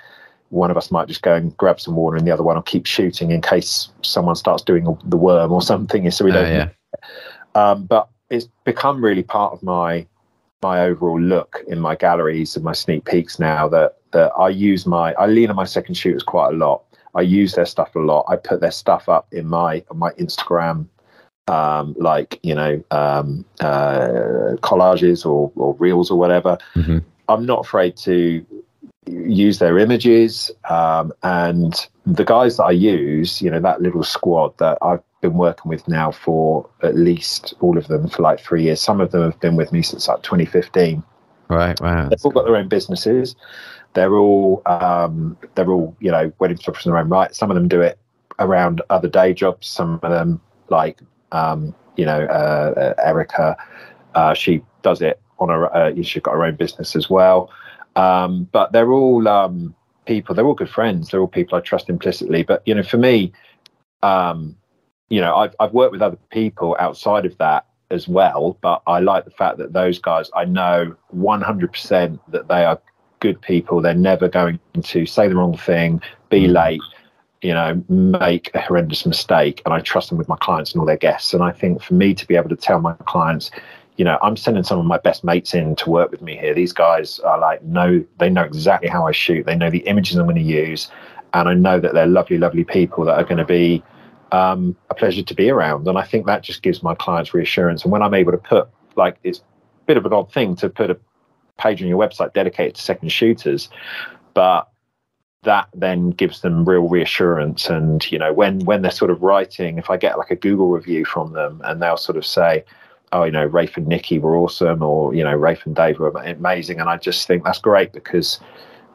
one of us might just go and grab some water and the other one will keep shooting in case someone starts doing the worm or something so we Oh, don't yeah. um, but it's become really part of my my overall look in my galleries and my sneak peeks now that that I use my I lean on my second shooters quite a lot. I use their stuff a lot. I put their stuff up in my on my Instagram um like you know um uh collages or or reels or whatever Mhm. i'm not afraid to use their images um and the guys that i use you know that little squad that i've been working with now for at least all of them for like three years some of them have been with me since like 2015 Right. Wow. they've all got their own businesses. They're all um, they're all you know wedding photographers in their own right. Some of them do it around other day jobs. Some of them, like um, you know, uh, uh, Erica, uh, she does it on her. Uh, she's got her own business as well. Um, but they're all um, people. They're all good friends. They're all people I trust implicitly. But you know, for me, um, you know, I've I've worked with other people outside of that as well. But I like the fact that those guys, I know 100% that they are good people. They're never going to say the wrong thing, be mm. late, you know, make a horrendous mistake. And I trust them with my clients and all their guests. And I think for me to be able to tell my clients, you know, I'm sending some of my best mates in to work with me here. These guys are like, no, they know exactly how I shoot. They know the images I'm going to use. And I know that they're lovely, lovely people that are going to be um, a pleasure to be around. And I think that just gives my clients reassurance. And when I'm able to put, like, it's a bit of an odd thing to put a page on your website dedicated to second shooters, but that then gives them real reassurance. And, you know, when, when they're sort of writing, if I get like a Google review from them and they'll sort of say, oh, you know, Rafe and Nikki were awesome, or, you know, Rafe and Dave were amazing. And I just think that's great because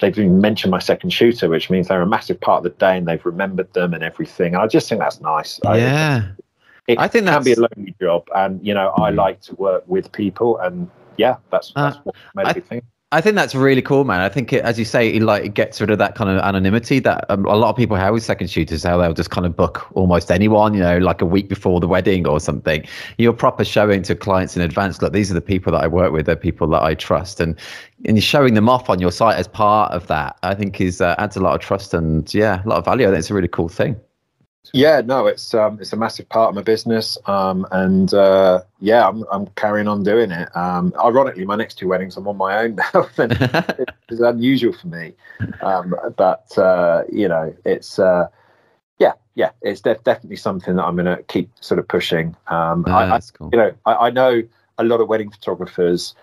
they've even mentioned my second shooter, which means they're a massive part of the day and they've remembered them and everything. And I just think that's nice. Yeah. I, it I think that can be a lonely job. And, you know, I like to work with people. And yeah, that's, that's uh, what made I, me think. I think that's really cool, man. I think, it, as you say, it like it gets rid of that kind of anonymity that um, a lot of people have with second shooters. How they'll just kind of book almost anyone, you know, like a week before the wedding or something. You're proper showing to clients in advance. Look, these are the people that I work with. They're people that I trust, and and showing them off on your site as part of that. I think is uh, adds a lot of trust and yeah, a lot of value. I think it's a really cool thing. Yeah, no, it's um, it's a massive part of my business, um, and uh, yeah, I'm I'm carrying on doing it. Um, ironically, my next two weddings I'm on my own now, and it's unusual for me. Um, but uh, you know, it's uh, yeah, yeah, it's de- definitely something that I'm going to keep sort of pushing. Um, I, I, cool. You know, I, I know a lot of wedding photographers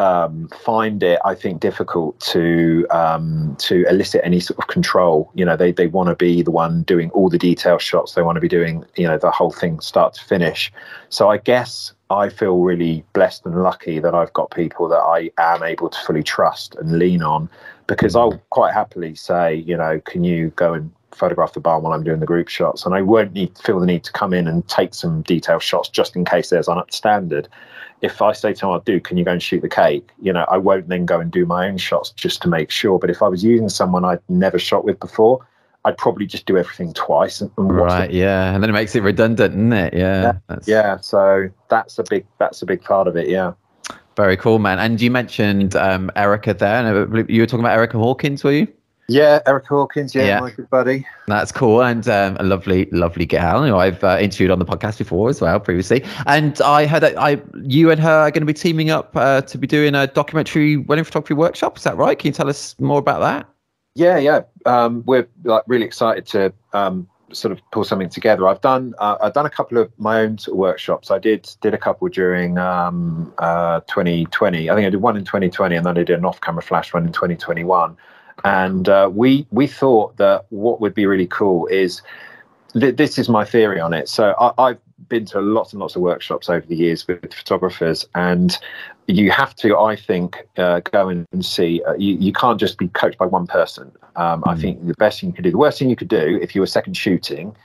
um, find it, I think, difficult to um, to elicit any sort of control. You know, they they want to be the one doing all the detail shots. They want to be doing you know the whole thing start to finish. So I guess I feel really blessed and lucky that I've got people that I am able to fully trust and lean on, because I'll quite happily say, you know, can you go and photograph the barn while I'm doing the group shots, and I won't need feel the need to come in and take some detail shots just in case there's an standard if I say to him, I'll do, can you go and shoot the cake? You know, I won't then go and do my own shots just to make sure. But if I was using someone I'd never shot with before, I'd probably just do everything twice. And, and right, yeah, and then it makes it redundant, doesn't it? Yeah, yeah, yeah. So that's a big that's a big part of it. Yeah. Very cool, man. And you mentioned um, Erica there, and you were talking about Erica Hawkins, were you? Yeah, Erica Hawkins. Yeah, yeah. my good buddy. That's cool, and um, a lovely, lovely gal who I've uh, interviewed on the podcast before as well previously. And I heard that I, you and her are going to be teaming up uh, to be doing a documentary wedding photography workshop. Is that right? Can you tell us more about that? Yeah, yeah. Um, we're like really excited to um, sort of pull something together. I've done uh, I've done a couple of my own sort of workshops. I did did a couple during um, uh, 2020. I think I did one in 2020, and then I did an off-camera flash one in 2021 and uh, we we thought that what would be really cool is th- this is my theory on it. So I, have been to lots and lots of workshops over the years with photographers, and you have to, I think, uh, go and see. Uh, you, you can't just be coached by one person. Um, mm. I think the best thing you could do, the worst thing you could do, if you were second shooting,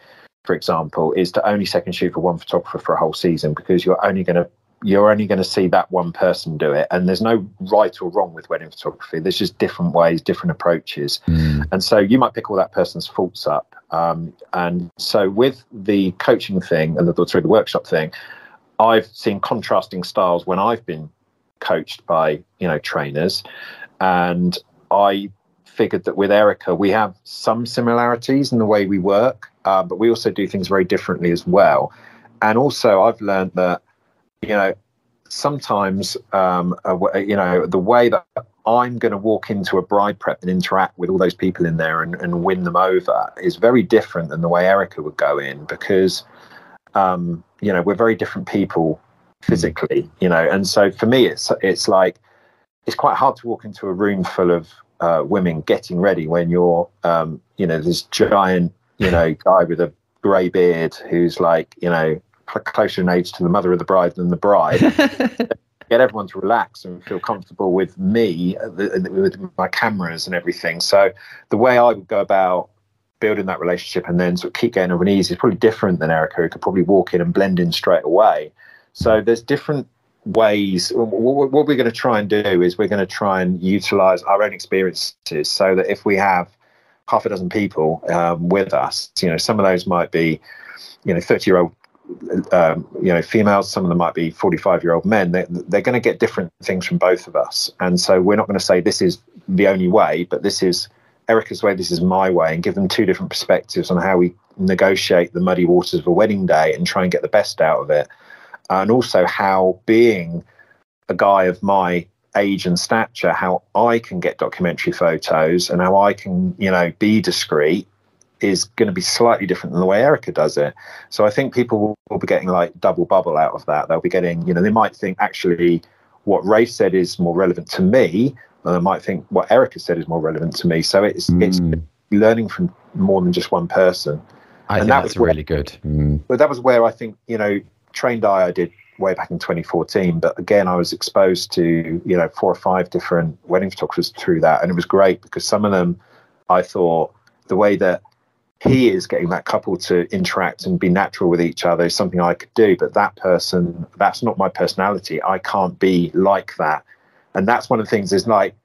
for example, is to only second shoot for one photographer for a whole season because you're only going to you're only going to see that one person do it and there's no right or wrong with wedding photography. There's just different ways different approaches. Mm. and so you might pick all that person's faults up um, and so with the coaching thing and the through the workshop thing i've seen contrasting styles when i've been coached by you know trainers and i figured that with erica we have some similarities in the way we work uh, but we also do things very differently as well. And also i've learned that you know, sometimes, um, uh, you know, the way that I'm going to walk into a bride prep and interact with all those people in there and, and win them over is very different than the way Erica would go in because, um, you know, we're very different people physically, you know, and so for me, it's it's like it's quite hard to walk into a room full of uh, women getting ready when you're, um, you know, this giant, you know, guy with a grey beard who's like, you know, closer in age to the mother of the bride than the bride. get everyone to relax and feel comfortable with me, with my cameras and everything. So the way I would go about building that relationship and then sort of keep getting over ease is probably different than Erica, who could probably walk in and blend in straight away. So there's different ways. What we're going to try and do is we're going to try and utilize our own experiences so that if we have half a dozen people um, with us, you know, some of those might be, you know, 30 year old um, you know females some of them might be 45 year old men they, they're going to get different things from both of us. And so we're not going to say this is the only way but this is erica's way this is my way and give them two different perspectives on how we negotiate the muddy waters of a wedding day and try and get the best out of it. And also how being a guy of my age and stature how i can get documentary photos and how i can you know be discreet is going to be slightly different than the way Erica does it. So I think people will, will, be getting like double bubble out of that. They'll be getting, you know, they might think actually what Rafe said is more relevant to me, and they might think what Erica said is more relevant to me. So it's mm. it's learning from more than just one person. I and think that that's was really good. Mm. But that was where I think you know trained eye I did way back in 2014. But again, I was exposed to you know four or five different wedding photographers through that, and it was great because some of them I thought the way that he is getting that couple to interact and be natural with each other is something I could do. But that person, that's not my personality. I can't be like that. And that's one of the things is like,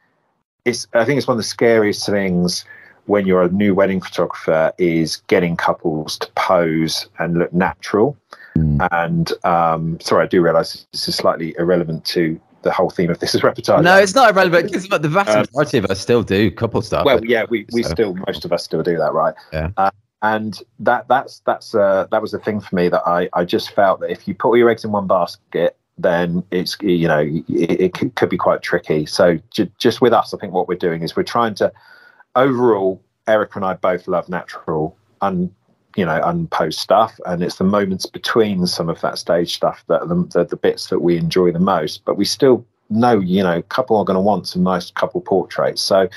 it's, I think it's one of the scariest things when you're a new wedding photographer is getting couples to pose and look natural. Mm. And um, sorry, I do realize this is slightly irrelevant to the whole theme of this is reportage. No, it's not irrelevant because the vast um, majority of us still do couple stuff. Well, yeah, we, we so. still most of us still do that, right? Yeah. Uh, and that that's that's uh, that was the thing for me that I I just felt that if you put all your eggs in one basket, then it's you know it, it could be quite tricky. So j- just with us, I think what we're doing is we're trying to overall. Erica and I both love natural, un, you know unpost stuff and it's the moments between some of that stage stuff that the, the, the bits that we enjoy the most but we still know you know a couple are going to want some nice couple portraits so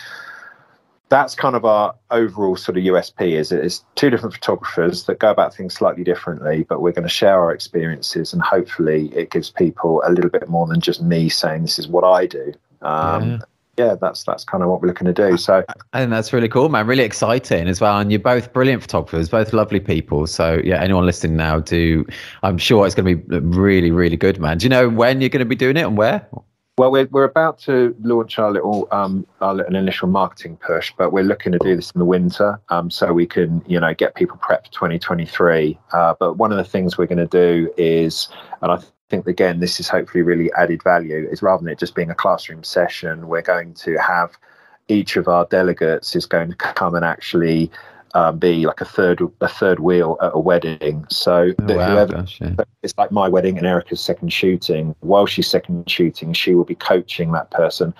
that's kind of our overall sort of USP is it's two different photographers that go about things slightly differently, but we're going to share our experiences and hopefully it gives people a little bit more than just me saying this is what I do. Um, yeah yeah, that's that's kind of what we're looking to do. So I think that's really cool, man. Really exciting as well. And you're both brilliant photographers, both lovely people. So yeah, anyone listening now, do I'm sure it's going to be really, really good, man. Do you know when you're going to be doing it and where? Well, we're we're about to launch our little um our little initial marketing push, but we're looking to do this in the winter, um, so we can you know get people prepped for 2023. Uh, but one of the things we're going to do is, and I think again this is hopefully really added value is rather than it just being a classroom session we're going to have each of our delegates is going to come and actually um, be like a third a third wheel at a wedding. So oh, wow, whoever gosh, yeah. it's like my wedding and Erica's second shooting. While she's second shooting, she will be coaching that person,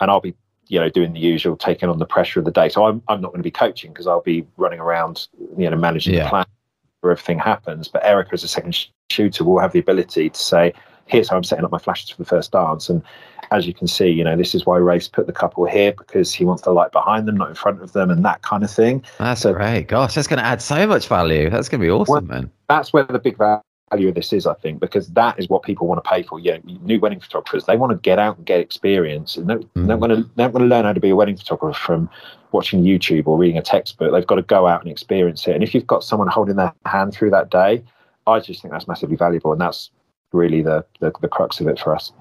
and I'll be you know doing the usual, taking on the pressure of the day. So I'm I'm not going to be coaching because I'll be running around, you know, managing yeah. the plan where everything happens. But Erica, as a second shooter, will have the ability to say, "Here's how I'm setting up my flashes for the first dance." And as you can see, you know, this is why Rafe put the couple here because he wants the light behind them, not in front of them, and that kind of thing. That's so, great. Gosh, that's going to add so much value. That's going to be awesome, well, man. That's where the big value of this is, I think, because that is what people want to pay for. Yeah, new wedding photographers, they want to get out and get experience, and they're, mm. they're going to they're going to learn how to be a wedding photographer from watching YouTube or reading a textbook. They've got to go out and experience it. And if you've got someone holding their hand through that day, I just think that's massively valuable. And that's really the, the, the crux of it for us.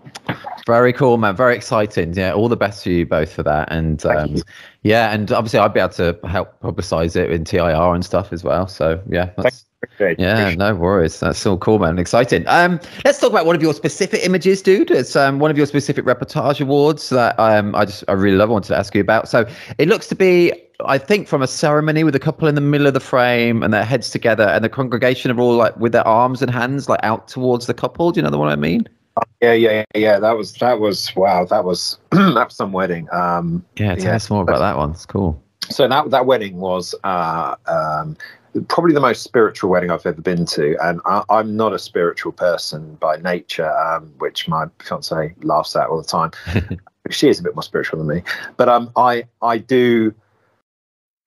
Very cool, man. Very exciting. Yeah, all the best to you both for that. And um, yeah, and obviously I'd be able to help publicize it in TIR and stuff as well. So yeah, that's, Great. Yeah, no worries. That's so cool, man. Exciting. Um, let's talk about one of your specific images, dude. It's um, one of your specific reportage awards that um, I just I really love. I wanted to ask you about. So it looks to be, I think, from a ceremony with a couple in the middle of the frame and their heads together, and the congregation are all like with their arms and hands like out towards the couple. Do you know the one I mean? yeah, yeah, yeah. That was that was wow. That was that was some wedding. Um, yeah, tell yeah. us more about that one. It's cool. So that that wedding was uh, um, probably the most spiritual wedding I've ever been to, and I, am not a spiritual person by nature, um, which my fiance laughs at all the time. she is a bit more spiritual than me, but um, I I do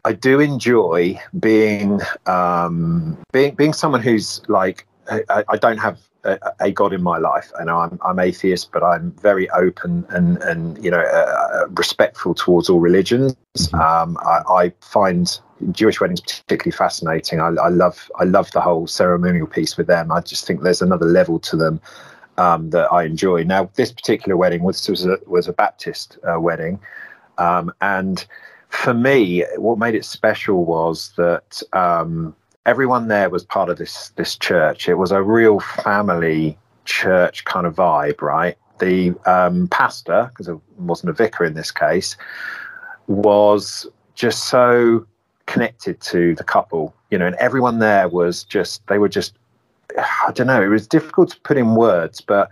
I do enjoy being um, being being someone who's like I, I don't have a, a, God in my life, and I'm I'm atheist, but I'm very open and and you know uh, uh respectful towards all religions. Mm-hmm. Um, I, I, find Jewish weddings particularly fascinating. I, I, love I love the whole ceremonial piece with them. I just think there's another level to them um, that I enjoy. Now, this particular wedding was was a, was a Baptist uh, wedding, um, and for me, what made it special was that um, everyone there was part of this this church. It was a real family church kind of vibe, right? The um, pastor, because it wasn't a vicar in this case, was just so connected to the couple, you know, and everyone there was just they were just I don't know, it was difficult to put in words, but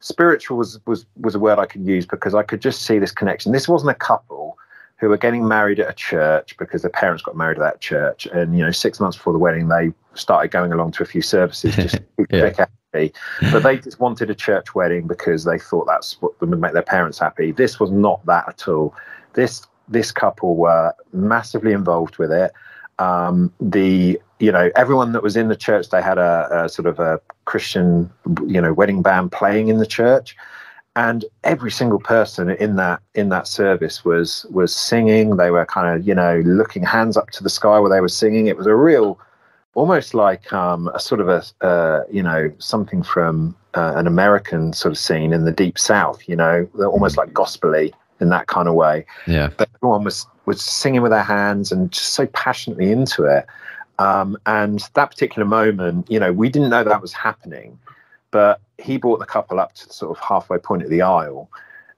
spiritual was was was a word I could use because I could just see this connection. This wasn't a couple who were getting married at a church because their parents got married at that church, and you know, six months before the wedding, they started going along to a few services just to keep yeah. happy. But they just wanted a church wedding because they thought that's what would make their parents happy. This was not that at all. This this couple were massively involved with it. Um, the you know everyone that was in the church they had a, a sort of a Christian you know wedding band playing in the church and every single person in that in that service was was singing. They were kind of you know looking hands up to the sky where they were singing. It was a real almost like um, a sort of a uh, you know something from uh, an american sort of scene in the deep south you know almost like gospely in that kind of way. Yeah. But everyone was was singing with their hands and just so passionately into it. Um, and that particular moment you know we didn't know that was happening but he brought the couple up to the sort of halfway point of the aisle.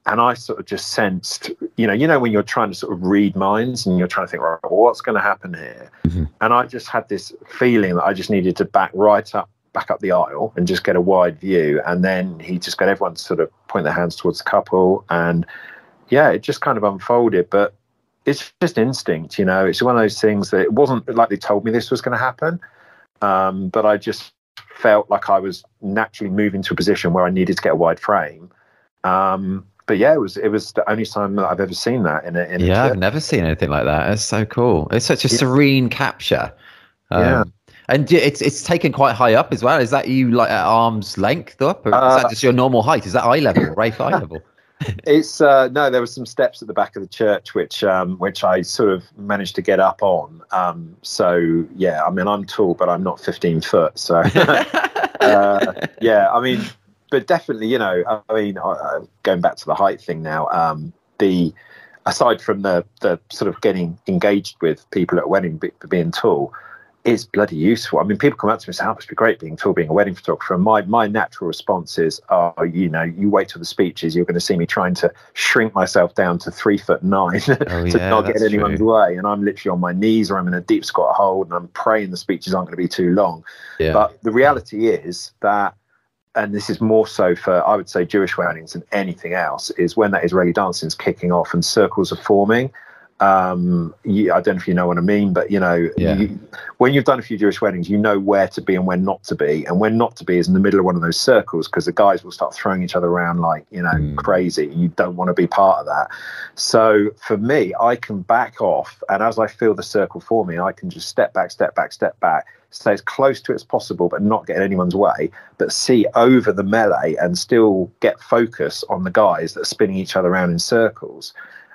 And I sort of just sensed, you know, you know, when you're trying to sort of read minds and you're trying to think, right, well, what's going to happen here? Mm-hmm. And I just had this feeling that I just needed to back right up, back up the aisle and just get a wide view. And then he just got everyone to sort of point their hands towards the couple. And yeah, it just kind of unfolded. But it's just instinct, you know, it's one of those things that it wasn't like they told me this was going to happen. Um, but I just felt like I was naturally moving to a position where I needed to get a wide frame. Um, but yeah, it was it was the only time that I've ever seen that in a, in yeah, I've never seen anything like that. It's so cool. It's such a yeah. serene capture. Um, yeah. And it's it's taken quite high up as well. Is that you like at arm's length up, or uh, is that just your normal height? Is that eye level, Rafe eye level? It's uh, no. There were some steps at the back of the church which um, which I sort of managed to get up on. Um, so yeah, I mean I'm tall, but I'm not 15 foot. So uh, yeah, I mean, but definitely, you know, I mean, uh, going back to the height thing now. Um, the aside from the the sort of getting engaged with people at a wedding being tall, is bloody useful. I mean, people come up to me and say, "Oh, it must be great being tall, being a wedding photographer." And my my natural responses is, "Oh, you know, you wait till the speeches. You're going to see me trying to shrink myself down to three foot nine oh, to yeah, not get in anyone's true. way." And I'm literally on my knees, or I'm in a deep squat hold, and I'm praying the speeches aren't going to be too long. Yeah. But the reality is that, and this is more so for I would say Jewish weddings than anything else, is when that Israeli dancing is kicking off and circles are forming um, you, I don't know if you know what I mean, but you know, yeah. you, when you've done a few Jewish weddings, you know where to be and when not to be, and when not to be is in the middle of one of those circles because the guys will start throwing each other around like you know mm. crazy. You don't want to be part of that. So for me, I can back off, and as I feel the circle forming, I can just step back, step back, step back, stay as close to it as possible, but not get in anyone's way, but see over the melee and still get focus on the guys that are spinning each other around in circles.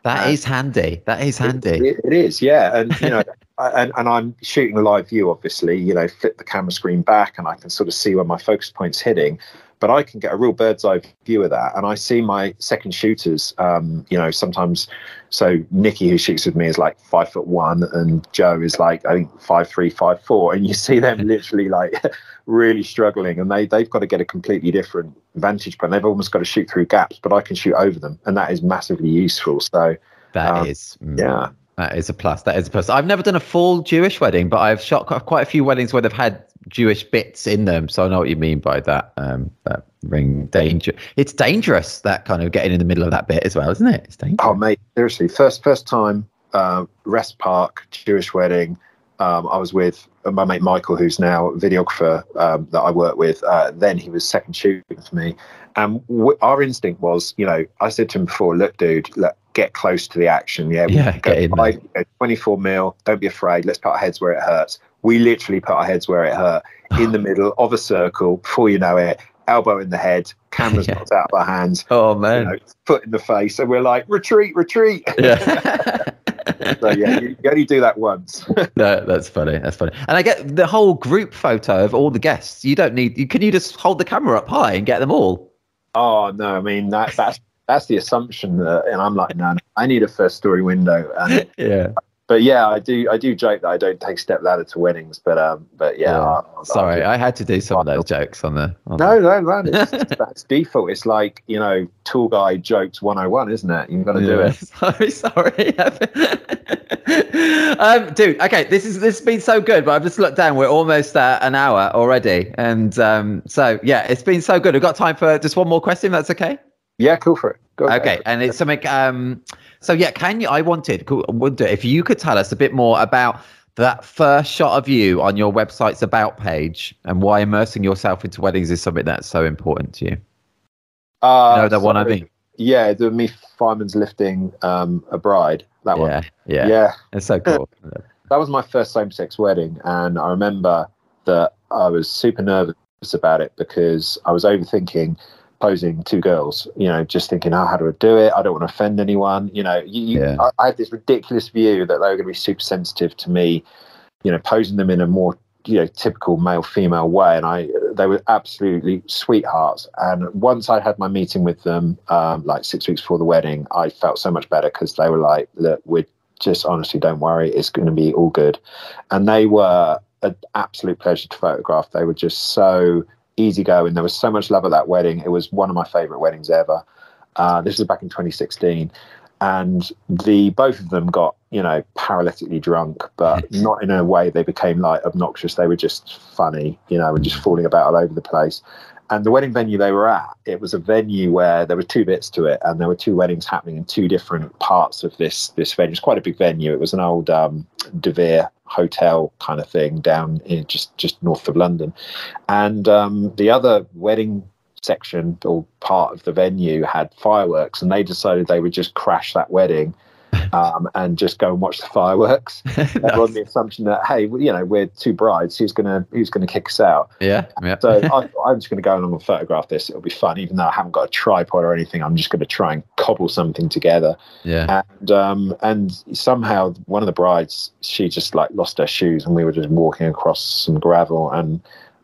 That uh, is handy. That is handy. it, it is, yeah. And you know, and, and I'm shooting a live view, obviously. You know, flip the camera screen back, and I can sort of see where my focus point's hitting. But I can get a real bird's eye view of that, and I see my second shooters. Um, you know, sometimes. So Nikki, who shoots with me, is like five foot one, and Joe is like I think five three, five four, and you see them literally like really struggling, and they they've got to get a completely different vantage point. They've almost got to shoot through gaps, but I can shoot over them, and that is massively useful. So that um, is, yeah. That is a plus. That is a plus. I've never done a full Jewish wedding, but I've shot quite a few weddings where they've had Jewish bits in them. So I know what you mean by that. Um, that ring danger. It's dangerous that kind of getting in the middle of that bit as well, isn't it? It's dangerous. Oh mate, seriously, first first time uh, Rest Park Jewish wedding um, I was with my mate Michael, who's now a videographer um, that I work with. Uh, then he was second shooting for me, and w- our instinct was, you know, I said to him before, "Look, dude, let, get close to the action. Yeah, yeah, go, five, go 24 mil. Don't be afraid. Let's put our heads where it hurts." We literally put our heads where it hurt, in the middle of a circle. Before you know it, elbow in the head, cameras Yeah. knocked out of our hands, Oh you man. know, foot in the face, and we're like, retreat, retreat. Yeah. so yeah, you, you only do that once. no, that's funny. That's funny. And I get the whole group photo of all the guests. You don't need. You can you just hold the camera up high and get them all. oh no, I mean that that's that's the assumption that, and I'm like, no, no, I need a first story window. And Yeah. But yeah, I do I do joke that I don't take step ladder to weddings, but um, but yeah. I'll- I'll Sorry, do- I had to do some of those jokes on the. On No, no, man. It's, that's default. It's like you know, tool guy jokes 101, isn't it? You've got to do Yeah. it. Sorry, sorry. um, dude. Okay, this is this has been so good, but I've just looked down. We're almost at an hour already, and um, so yeah, it's been so good. We've got time for just one more question. That's okay. Yeah, cool for it. Go ahead. Okay, and it's something. Um, so yeah, can you? I wanted, would if you could tell us a bit more about that first shot of you on your website's about page and why immersing yourself into weddings is something that's so important to you. Uh, You know the one I mean? Yeah, the me fireman's lifting um, a bride. That one. Yeah, yeah, yeah. it's so cool. that was my first same-sex wedding and i remember that i was super nervous about it because i was overthinking posing two girls you know just thinking oh how do i do it? I don't want to offend anyone. You know you, you, Yeah. I, I had this ridiculous view that they were going to be super sensitive to me you know posing them in a more you know typical male female way and i they were absolutely sweethearts. And once i had my meeting with them um, like six weeks before the wedding i felt so much better because they were like look we're just honestly don't worry it's going to be all good. And they were an absolute pleasure to photograph. They were just so easygoing. There was so much love at that wedding. It was one of my favorite weddings ever. Uh, this was back in 2016 and the both of them got you know paralytically drunk but not in a way they became like obnoxious. They were just funny you know and just falling about all over the place. And the wedding venue they were at it was a venue where there were two bits to it and there were two weddings happening in two different parts of this this venue. It's quite a big venue. It was an old um de Vere hotel kind of thing down in just just north of london. And um the other wedding section or part of the venue had fireworks and they decided they would just crash that wedding um, and just go and watch the fireworks. Were on the assumption that hey you know we're two brides who's gonna who's gonna kick us out? Yeah, yeah. so I, I'm just gonna go along and photograph this. It'll be fun. Even though i haven't got a tripod or anything i'm just gonna try and cobble something together. Yeah. and um and somehow one of the brides she just like lost her shoes and we were just walking across some gravel and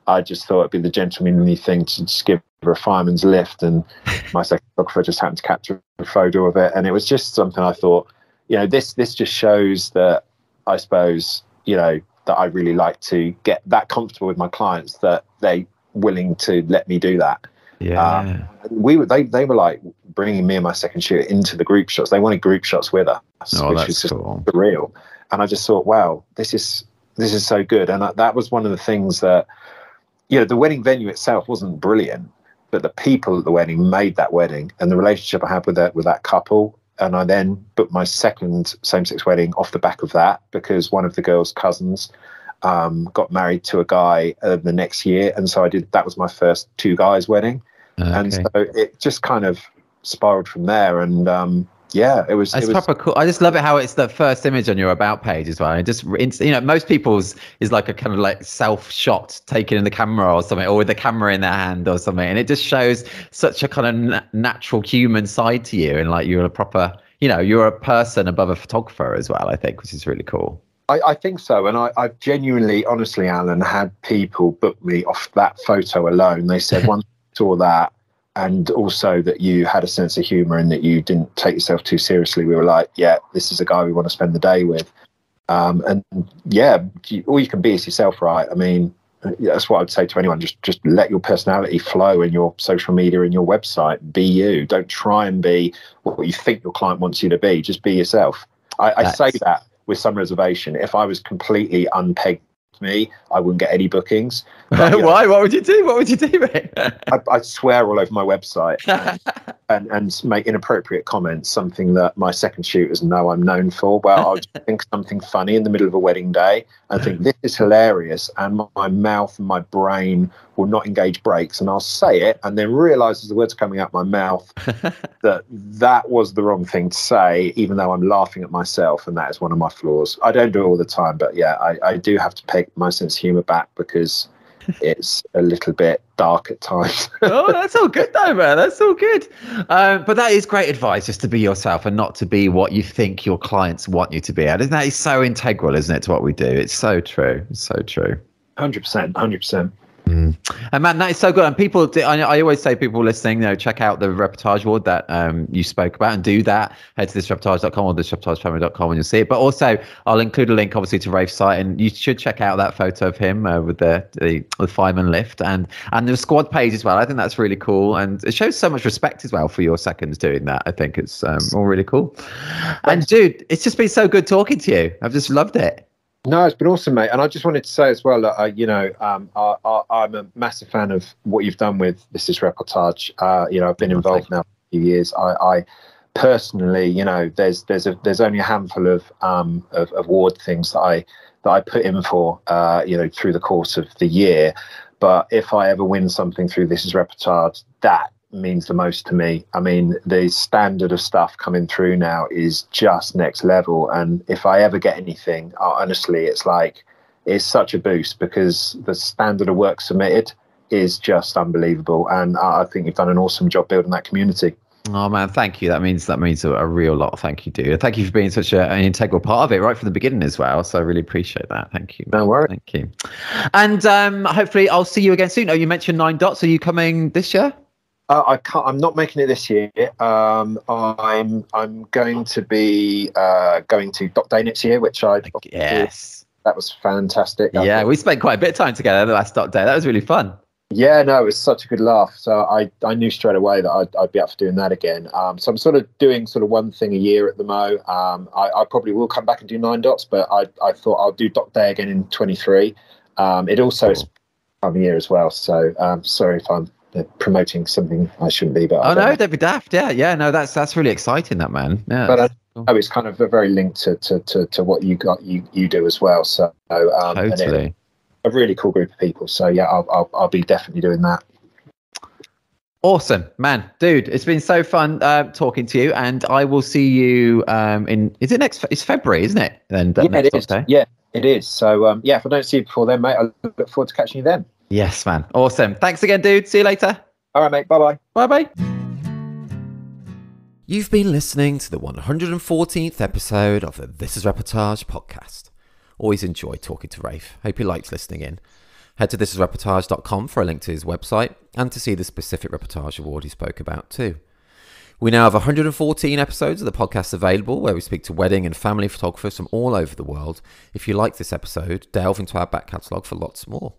i just thought it'd be the gentlemanly thing to just give her a fireman's lift and my second photographer just happened to capture a photo of it. And it was just something i thought you know this this just shows that i suppose you know that i really like to get that comfortable with my clients that they willing to let me do that. Yeah. Um, we were they, they were like bringing me and my second shooter into the group shots. They wanted group shots with us oh, which was just cool. surreal. And i just thought wow this is this is so good. And that, that was one of the things that you know the wedding venue itself wasn't brilliant but the people at the wedding made that wedding and the relationship i had with that with that couple. And i then booked my second same-sex wedding off the back of that because one of the girls cousins um, got married to a guy uh, the next year. And so i did that was my first two guys wedding. And so it just kind of spiraled from there. And um, yeah it was It's it was proper cool. I just love it how it's the first image on your about page as well. It just you know most people's is like a kind of like self shot taken in the camera or something, or with the camera in their hand or something, and it just shows such a kind of natural human side to you, and like you're a proper you know you're a person above a photographer as well. I think, which is really cool. I, I think so, and I, I've genuinely, honestly, Alan, had people book me off that photo alone. They said once I saw that, and also that you had a sense of humour and that you didn't take yourself too seriously. We were like, yeah, this is a guy we want to spend the day with. Um, and yeah, you, all you can be is yourself, right? I mean, that's what I'd say to anyone. Just just let your personality flow in your social media and your website. Be you. Don't try and be what you think your client wants you to be. Just be yourself. I, I say that with some reservation. If I was completely unpegged me, I wouldn't get any bookings. But, Why? What would you do? What would you do, mate? I, I'd swear all over my website and, and make inappropriate comments, something that my second shooters know I'm known for. Well, I'll just think something funny in the middle of a wedding day and think this is hilarious, and my, my mouth and my brain will not engage brakes, and I'll say it, and then realize as the words are coming out my mouth that that was the wrong thing to say, even though I'm laughing at myself, and that is one of my flaws. I don't do it all the time, but yeah, I, I do have to take my sense of humor back because it's a little bit dark at times. oh, that's all good though, man. That's all good. Um, but that is great advice, just to be yourself and not to be what you think your clients want you to be. And that is so integral, isn't it, to what we do? It's so true. It's so true. Hundred percent. Hundred percent. Mm. And man, that is so good. And people, I, I, always say, people listening, you know, check out the reportage award that um, you spoke about and do that. Head to thisreportage.com or thisreportagefamily.com and you'll see it. But also, I'll include a link, obviously, to Rafe's site, and you should check out that photo of him uh, with the, the the fireman lift and and the squad page as well. I think that's really cool, and it shows so much respect as well for your seconds doing that. I think it's um, all really cool. And dude, it's just been so good talking to you. I've just loved it. No, it's been awesome, mate. And I just wanted to say as well that uh, you know um, I, am a massive fan of what you've done with this is reportage. Uh, you know, I've been oh, involved now for a few years. I, I, personally, you know, there's there's a there's only a handful of um, of, of award things that I that I put in for uh, you know through the course of the year. But if I ever win something through this is reportage, that means the most to me. I mean, the standard of stuff coming through now is just next level. And if I ever get anything, honestly, it's like it's such a boost because the standard of work submitted is just unbelievable. And I think you've done an awesome job building that community. Oh man, thank you. That means that means a, a real lot. Thank you, dude. Thank you for being such a, an integral part of it right from the beginning as well. So I really appreciate that. Thank you. No worries. Thank you. And um, hopefully I'll see you again soon. Oh, you mentioned nine dots. Are you coming this year? Uh, I can't. I'm not making it this year. Um, I'm I'm going to be uh, going to Doc Day next year, which I yes, that was fantastic. Yeah, we spent quite a bit of time together the last Doc Day. That was really fun. Yeah, no, it was such a good laugh. So I, I knew straight away that I'd, I'd be up for doing that again. Um, so I'm sort of doing sort of one thing a year at the mo. Um, I, I probably will come back and do nine dots, but I, I thought I'll do Doc Day again in 23. Um, it also cool. is time of year as well. So um, sorry if I'm promoting something I shouldn't be. But oh no, they'd be daft. Yeah, yeah. No, that's that's really exciting. That man. Yeah. But I know it's kind of very linked to, to, to, to what you got you you do as well. So um, totally. a really cool group of people. So yeah, I'll, I'll I'll be definitely doing that. Awesome, man, dude. It's been so fun uh, talking to you, and I will see you um, in. Is it next? It's February, isn't it? Then yeah, it is. Yeah, it is. So um, yeah, if I don't see you before then, mate, I look forward to catching you then. Yes, man. Awesome. Thanks again, dude. See you later. All right, mate. Bye bye. Bye bye. You've been listening to the 114th episode of the This is Reportage podcast. Always enjoy talking to Rafe. Hope you liked listening in. Head to thisisreportage.com for a link to his website and to see the specific reportage award he spoke about too. We now have 114 episodes of the podcast available where we speak to wedding and family photographers from all over the world. If you like this episode, delve into our back catalogue for lots more.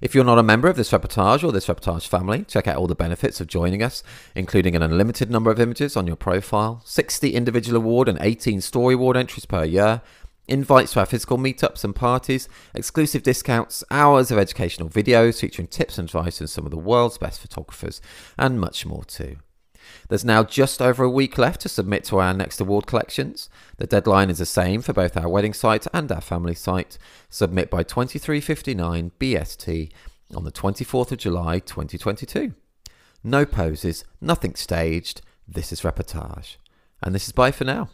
If you're not a member of this reportage or this reportage family, check out all the benefits of joining us, including an unlimited number of images on your profile, 60 individual award and 18 story award entries per year, invites to our physical meetups and parties, exclusive discounts, hours of educational videos featuring tips and advice from some of the world's best photographers, and much more too. There's now just over a week left to submit to our next award collections. The deadline is the same for both our wedding site and our family site. Submit by 2359 BST on the 24th of July 2022. No poses, nothing staged. This is reportage. And this is bye for now.